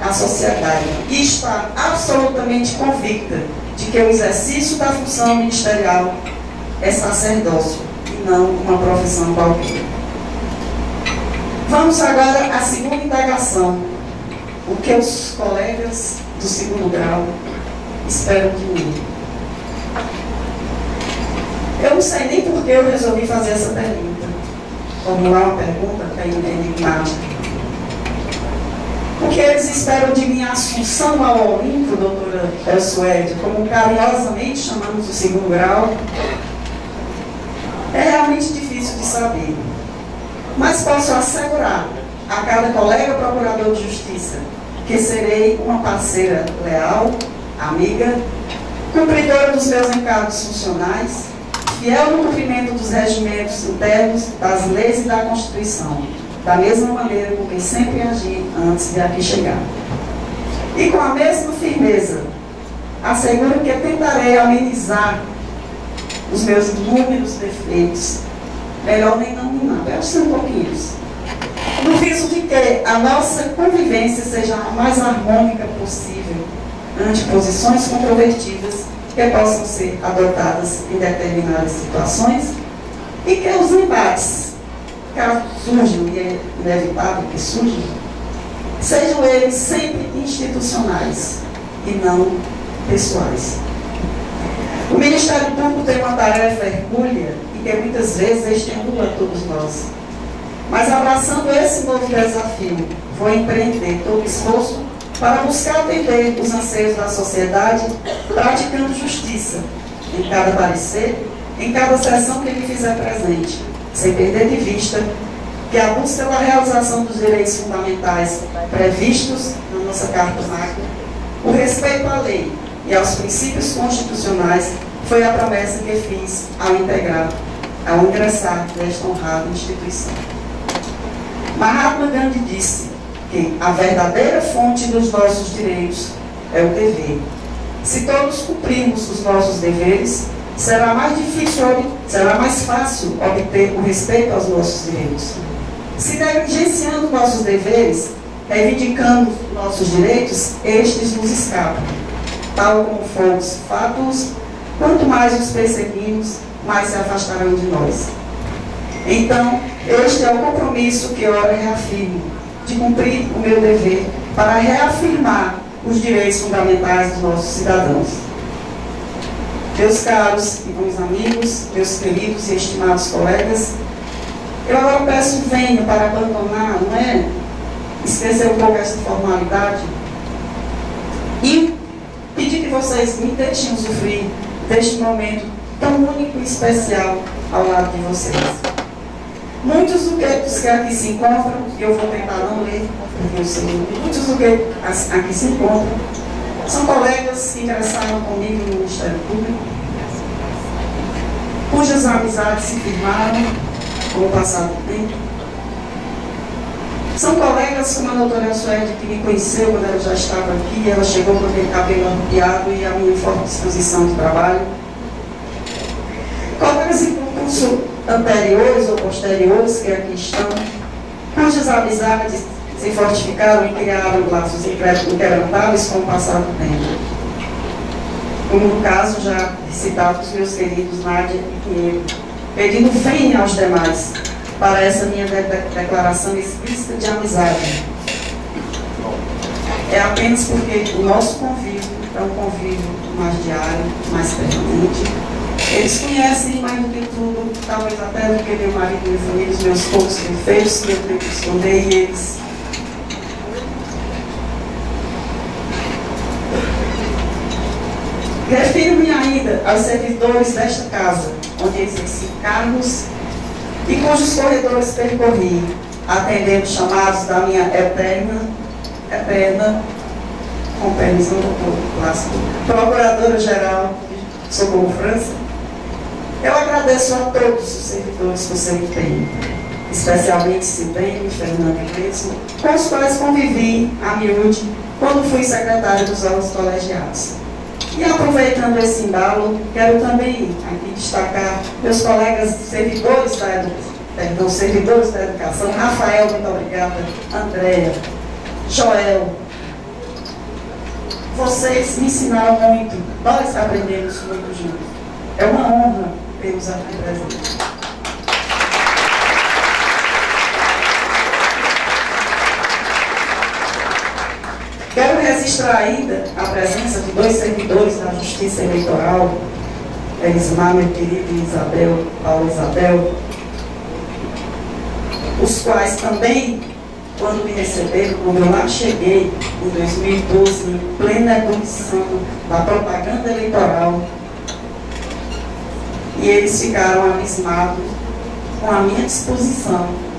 à sociedade e está absolutamente convicta de que o exercício da função ministerial é sacerdócio e não uma profissão qualquer. Vamos agora à segunda indagação. O que os colegas do segundo grau esperam de mim? Eu não sei nem por que eu resolvi fazer essa pergunta. Formular uma pergunta bem enigmática. O que eles esperam de minha assunção ao Olimpo, doutora Elsuede, como carinhosamente chamamos o segundo grau, é realmente difícil de saber. Mas posso assegurar a cada colega procurador de justiça que serei uma parceira leal, amiga, cumpridora dos meus encargos funcionais, fiel no cumprimento dos regimentos internos, das leis e da Constituição, da mesma maneira com que sempre agi antes de aqui chegar. E com a mesma firmeza, asseguro que tentarei amenizar os meus inúmeros defeitos. Melhor nem não me nada, acho que pouquinhos. No viso de que a nossa convivência seja a mais harmônica possível ante posições controvertidas que possam ser adotadas em determinadas situações e que os embates, caso surjam, e é inevitável que surjam, sejam eles sempre institucionais e não pessoais. O Ministério Público tem uma tarefa hercúlea e que muitas vezes estimula todos nós. Mas abraçando esse novo desafio, vou empreender todo esforço para buscar atender os anseios da sociedade, praticando justiça em cada parecer, em cada sessão que me fizer presente, sem perder de vista que a busca da realização dos direitos fundamentais previstos na nossa Carta Magna, o respeito à lei e aos princípios constitucionais foi a promessa que fiz ao integrar, ao ingressar nesta honrada instituição. Mahatma Gandhi disse que a verdadeira fonte dos nossos direitos é o dever. Se todos cumprirmos os nossos deveres, será mais difícil, será mais fácil obter o respeito aos nossos direitos. Se negligenciando nossos deveres, reivindicando nossos direitos, estes nos escapam tal como fomos fatos, quanto mais os perseguimos, mais se afastarão de nós. Então, este é o compromisso que ora reafirmo, de cumprir o meu dever para reafirmar os direitos fundamentais dos nossos cidadãos. Meus caros e bons amigos, meus queridos e estimados colegas, eu agora peço venho para abandonar, não é? Esquecer um pouco essa formalidade e pedir que vocês me deixem usufruir deste momento tão único e especial ao lado de vocês. Muitos dos que aqui se encontram, eu vou tentar não ler, porque eu sei, muitos dos que aqui se encontram são colegas que ingressaram comigo no Ministério Público, cujas amizades se firmaram com o passar do tempo, são colegas como a doutora Suede, que me conheceu quando ela já estava aqui, ela chegou com aquele cabelo arrupiado e a minha forte disposição de trabalho. Colegas em concurso anteriores ou posteriores que aqui estão, cujas amizades se fortificaram e criaram laços inquebrantáveis com o passar do tempo. Como no caso já citado dos meus queridos Nádia e Pinheiro, pedindo fé aos demais, para essa minha de declaração explícita de amizade. É apenas porque o nosso convívio é um convívio mais diário, mais permanente, Eles conhecem mais do que tudo, talvez até do que meu marido, minha família, os meus poucos defeitos que eu tenho que esconder e eles. Refiro-me ainda aos servidores desta casa, onde exerci cargos e cujos corredores percorri, atendendo chamados da minha eterna, eterna, com permissão do clássico, Procuradora-Geral Socorro França, eu agradeço a todos os servidores por seu empenho, especialmente Silvene e Fernando Crespo, com os quais convivi a miúde quando fui secretário dos alunos colegiados. E aproveitando esse embalo, quero também aqui destacar meus colegas servidores da perdão, servidores da educação, Rafael, muito obrigada, Andréa, Joel. Vocês me ensinaram muito, nós aprendemos muito juntos. É uma honra tê-los aqui presentes. Quero registrar ainda a presença de dois servidores da Justiça Eleitoral, Elismar, meu querido, Isabel, Paulo Isabel, os quais também, quando me receberam, quando eu lá cheguei, em 2012, em plena condição da propaganda eleitoral, e eles ficaram abismados com a minha disposição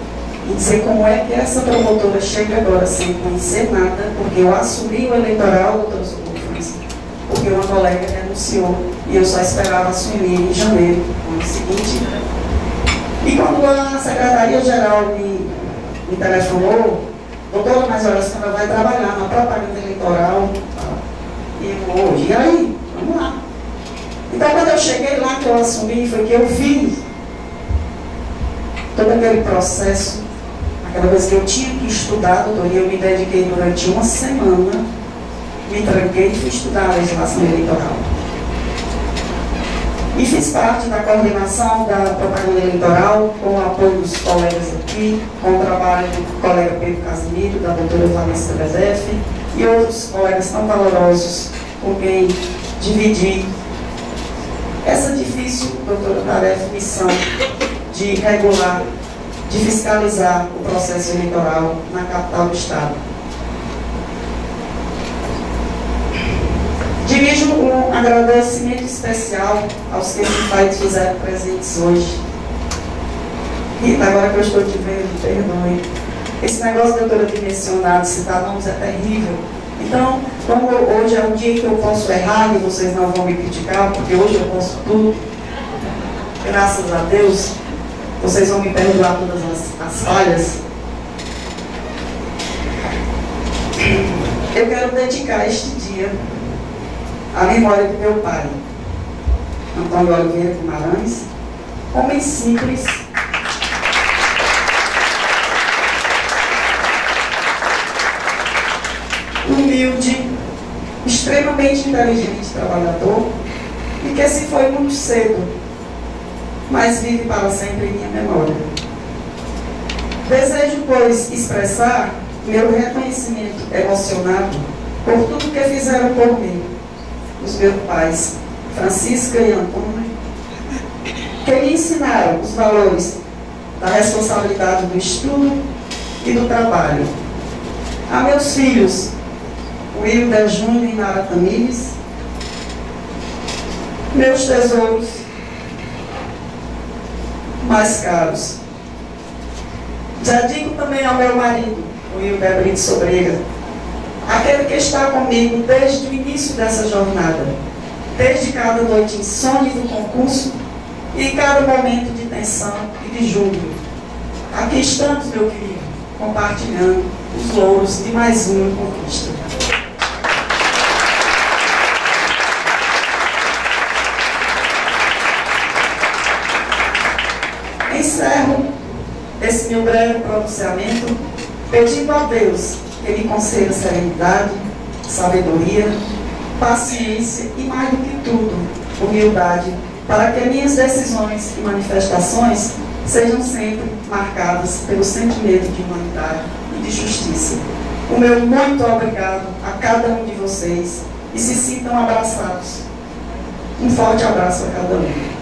em dizer como é que essa promotora chega agora sem conhecer nada, porque eu assumi o eleitoral, doutor Socorro porque uma colega renunciou e eu só esperava assumir em janeiro, no ano seguinte. E quando a Secretaria-Geral me, me telefonou, doutora, mas olha, a senhora vai trabalhar na propaganda eleitoral, e eu, hoje, e aí? Vamos lá. Então, quando eu cheguei lá, que eu assumi, foi que eu vi todo aquele processo, aquela vez que eu tinha que estudar, doutor, eu me dediquei durante uma semana, me tranquei e fui estudar a legislação eleitoral. E fiz parte da coordenação da propaganda eleitoral, com o apoio dos colegas aqui, com o trabalho do colega Pedro Casimiro, da doutora Vanessa Bezef, e outros colegas tão valorosos com quem dividi essa difícil, doutora, tarefa missão de regular, de fiscalizar o processo eleitoral na capital do Estado. Dirijo um agradecimento especial aos que me pais fizeram presentes hoje. Rita, agora que eu estou te vendo, perdoe. Esse negócio, doutora, de mencionar, citar nomes é terrível. Então, como hoje é um dia que eu posso errar e vocês não vão me criticar, porque hoje eu posso tudo, graças a Deus, vocês vão me perdoar todas as, as falhas. Eu quero dedicar este dia à memória do meu pai, Antônio Oliveira Guimarães, homem simples, humilde, extremamente inteligente trabalhador e que se foi muito cedo, mas vive para sempre em minha memória. Desejo, pois, expressar meu reconhecimento emocionado por tudo que fizeram por mim, os meus pais, Francisca e Antônio, que me ensinaram os valores da responsabilidade do estudo e do trabalho. A meus filhos, Wilda Júnior e Nara Tamires, meus tesouros mais caros. Já digo também ao meu marido, o Wilber Brito Sobreira, aquele que está comigo desde o início dessa jornada, desde cada noite insônia do concurso e cada momento de tensão e de júbilo. Aqui estamos, meu querido, compartilhando os louros de mais uma conquista. Encerro esse meu breve pronunciamento pedindo a Deus que me conceda serenidade, sabedoria, paciência e, mais do que tudo, humildade, para que minhas decisões e manifestações sejam sempre marcadas pelo sentimento de humanidade e de justiça. O meu muito obrigado a cada um de vocês e se sintam abraçados. Um forte abraço a cada um.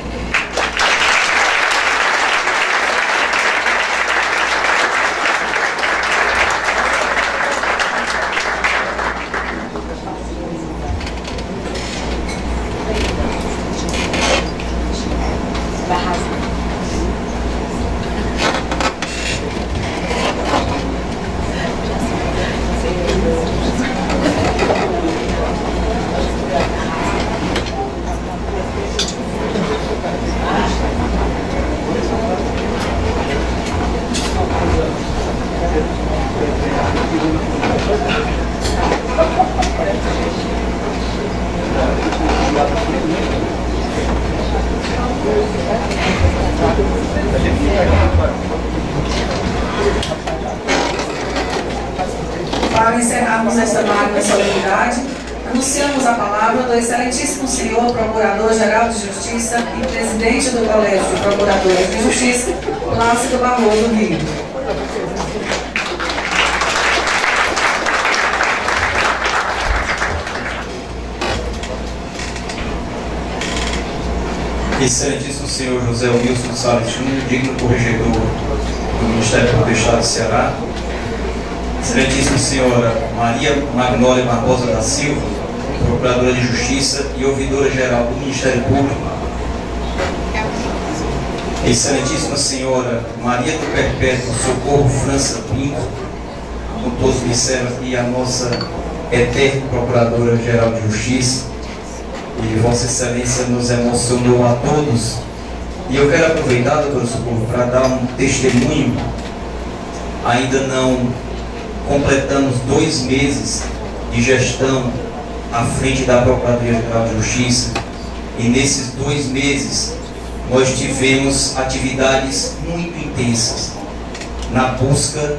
do excelentíssimo senhor Procurador-Geral de Justiça e presidente do Colégio de Procuradores de Justiça, Plácido Barroso Rio. Excelentíssimo senhor José Wilson Salles Júnior, digno corregedor do Ministério Público do Estado do Ceará. Excelentíssima senhora Maria Magnólia Barbosa da Silva, Procuradora de Justiça e Ouvidora-Geral do Ministério Público. Excelentíssima senhora Maria do Perpétuo Socorro França Pinto, com todos me e a nossa eterna Procuradora-Geral de Justiça e Vossa Excelência nos emocionou a todos. E eu quero aproveitar, doutor Socorro, para dar um testemunho. Ainda não completamos dois meses de gestão à frente da Procuradoria-Geral de Justiça. E nesses dois meses nós tivemos atividades muito intensas na busca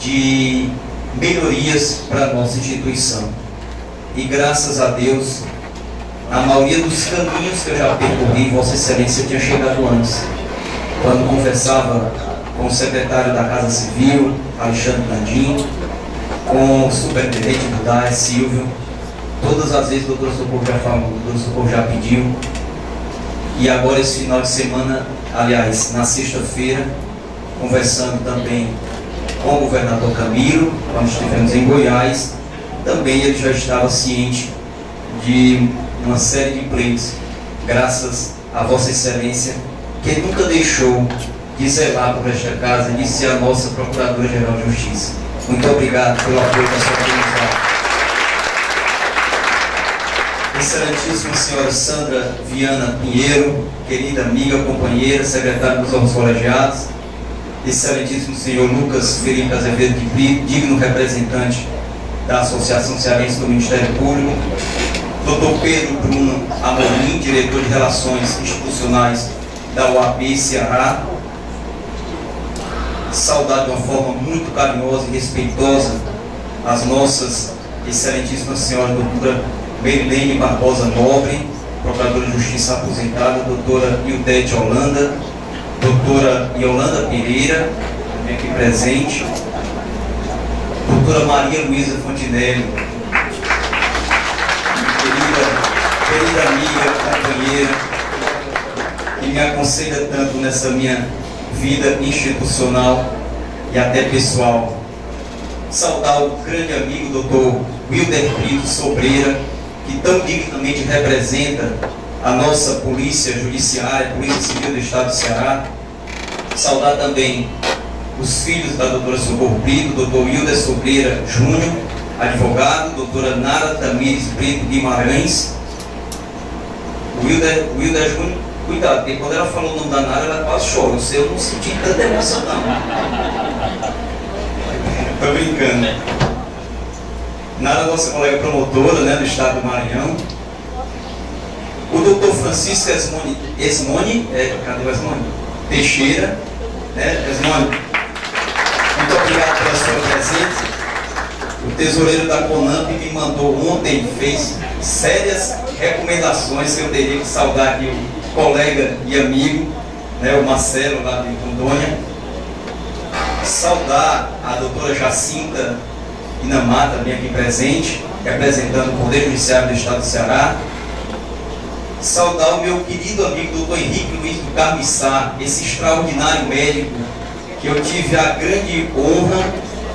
de melhorias para a nossa instituição. E graças a Deus a maioria dos caminhos que eu já percorri, Vossa Excelência tinha chegado antes. Quando conversava com o secretário da Casa Civil, Alexandre Landim, com o superintendente do DAE, Silvio, todas as vezes o doutor Socorro já falou, o doutor Socorro já pediu. E agora esse final de semana, aliás, na sexta-feira, conversando também com o governador Camilo, quando estivemos em Goiás, também ele já estava ciente de uma série de pleitos, graças a Vossa Excelência, que nunca deixou de zelar por esta casa e de ser a nossa Procuradora-Geral de Justiça. Muito obrigado pelo apoio da sua comunidade. Excelentíssima senhora Sandra Viana Pinheiro, querida amiga, companheira, secretária dos órgãos colegiados, excelentíssimo senhor Lucas Felipe Azevedo de Brito, digno representante da Associação Cearense do Ministério Público, Dr. Pedro Bruno Amorim, diretor de Relações Institucionais da UAP Ceará. Saudar de uma forma muito carinhosa e respeitosa as nossas excelentíssimas senhoras, doutora Merilene Barbosa Nobre, procuradora de Justiça aposentada, doutora Ildete Holanda, doutora Yolanda Pereira, também aqui presente, doutora Maria Luísa Fontinelli, querida amiga, companheira, que me aconselha tanto nessa minha vida institucional e até pessoal. Saudar o grande amigo doutor Wilder Brito Sobreira, que tão dignamente representa a nossa Polícia Judiciária, Polícia Civil do Estado do Ceará. Saudar também os filhos da doutora Socorro Brito, doutor Wilder Sobreira Júnior, advogado, doutora Nara Tamires Brito Guimarães, Wilder, Wilder Júnior, cuidado, porque quando ela falou o nome da Nara, ela quase chorou. O seu não senti tanta emoção, não. Tô brincando. Nara, nossa colega promotora né, do estado do Maranhão. O doutor Francisco Esmone, Esmone é, cadê o Esmone? Teixeira, né, Esmone, muito obrigado pela sua presença. O tesoureiro da Conamp me mandou ontem, fez sérias recomendações que eu teria que saudar aqui o colega e amigo, né, o Marcelo lá de Rondônia. Saudar a doutora Jacinta Inamá, também aqui presente, representando o Poder Judiciário do Estado do Ceará. Saudar o meu querido amigo doutor Henrique Luiz do Carmissá, esse extraordinário médico que eu tive a grande honra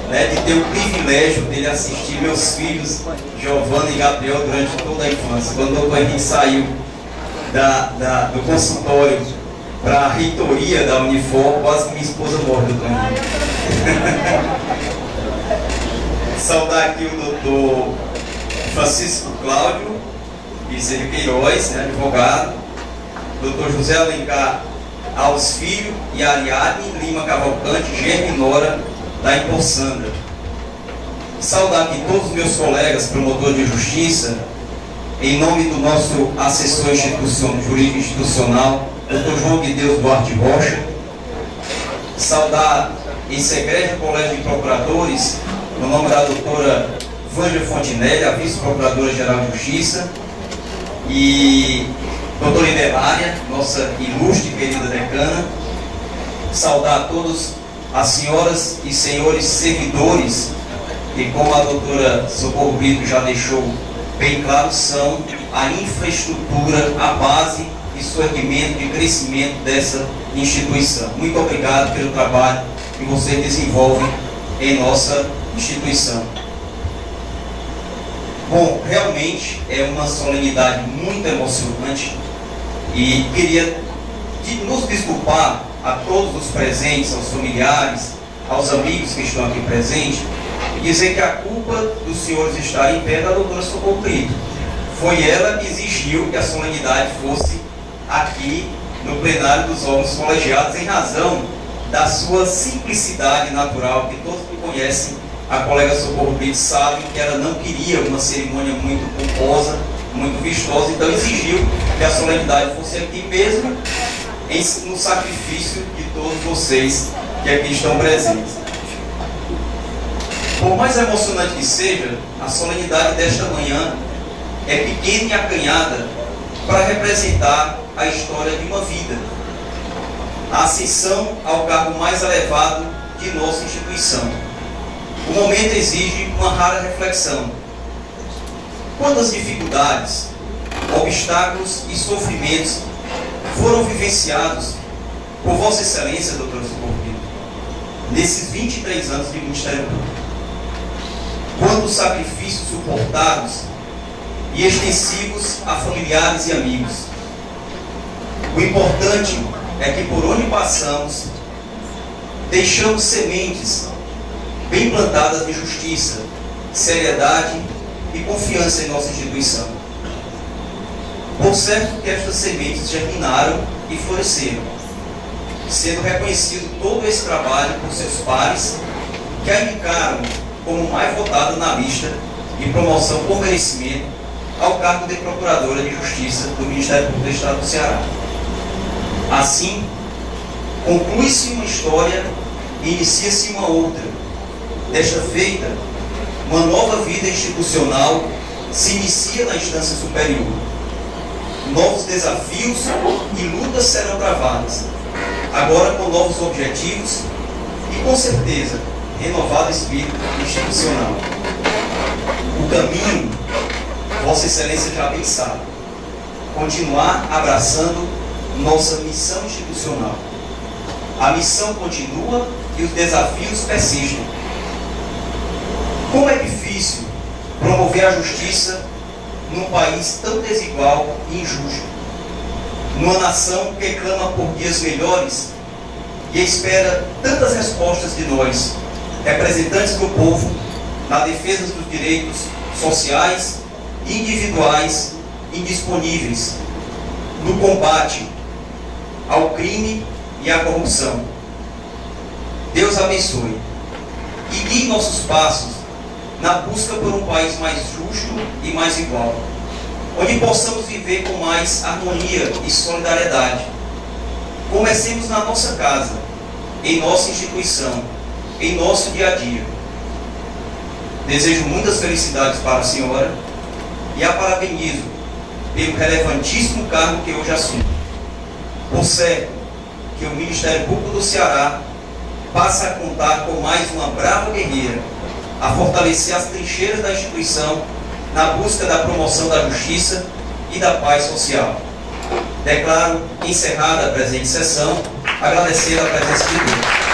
né, de ter o privilégio dele assistir meus filhos, Giovanna e Gabriel, durante toda a infância. Quando o doutor Henrique saiu da, da, do consultório para a reitoria da Unifor, quase que minha esposa morre, doutor Henrique. Saudar aqui o doutor Francisco Cláudio Bezerra Queiroz, né, advogado, doutor José Alencar Alves Filho e Ariadne Lima Cavalcante, Germinora, da Impossandra. Saudar aqui todos os meus colegas promotores de justiça, em nome do nosso assessor institucional, jurídico institucional, Dr. João de Deus Duarte Rocha. Saudar esse egrégio colégio de procuradores, no nome da doutora Vânia Fontinelli, a vice-procuradora-geral de Justiça. e doutora Ibelária, nossa ilustre e querida decana, saudar a todos as senhoras e senhores servidores, que como a doutora Socorro Brito já deixou bem claro, são a infraestrutura, a base de surgimento, de crescimento dessa instituição. Muito obrigado pelo trabalho que vocês desenvolvem em nossa instituição. Bom, realmente é uma solenidade muito emocionante e queria nos desculpar a todos os presentes, aos familiares, aos amigos que estão aqui presentes, e dizer que a culpa dos senhores estar em pé da doutora Socorro Brito. Foi ela que exigiu que a solenidade fosse aqui no plenário dos órgãos colegiados, em razão da sua simplicidade natural, que todos que conhecem a colega Socorro Brito sabe que ela não queria uma cerimônia muito pomposa, muito vistosa, então exigiu que a solenidade fosse aqui mesmo, em, no sacrifício de todos vocês que aqui estão presentes. Por mais emocionante que seja, a solenidade desta manhã é pequena e acanhada para representar a história de uma vida. A ascensão ao cargo mais elevado de nossa instituição o momento exige uma rara reflexão. Quantas dificuldades, obstáculos e sofrimentos foram vivenciados por Vossa Excelência, doutor Socorro nesses 23 anos de Ministério Público? Quantos sacrifícios suportados e extensivos a familiares e amigos? O importante é que por onde passamos, deixamos sementes bem plantadas de justiça, seriedade e confiança em nossa instituição. Por certo que estas sementes germinaram e floresceram, sendo reconhecido todo esse trabalho por seus pares, que a indicaram como mais votada na lista de promoção por merecimento ao cargo de Procuradora de Justiça do Ministério Público do Estado do Ceará. Assim, conclui-se uma história e inicia-se uma outra, Desta feita, uma nova vida institucional se inicia na instância superior. Novos desafios e lutas serão travadas, agora com novos objetivos e, com certeza, renovado espírito institucional. O caminho, Vossa Excelência já bem sabe, continuar abraçando nossa missão institucional. A missão continua e os desafios persistem como é difícil promover a justiça num país tão desigual e injusto. Numa nação que clama por dias melhores e espera tantas respostas de nós, representantes do povo, na defesa dos direitos sociais individuais indisponíveis, no combate ao crime e à corrupção. Deus abençoe e guie nossos passos na busca por um país mais justo e mais igual, onde possamos viver com mais harmonia e solidariedade. Comecemos na nossa casa, em nossa instituição, em nosso dia a dia. Desejo muitas felicidades para a senhora e a parabenizo pelo relevantíssimo cargo que hoje assume. Por certo que o Ministério Público do Ceará passa a contar com mais uma brava guerreira a fortalecer as trincheiras da instituição na busca da promoção da justiça e da paz social. Declaro encerrada a presente sessão, agradecer a presença de Deus.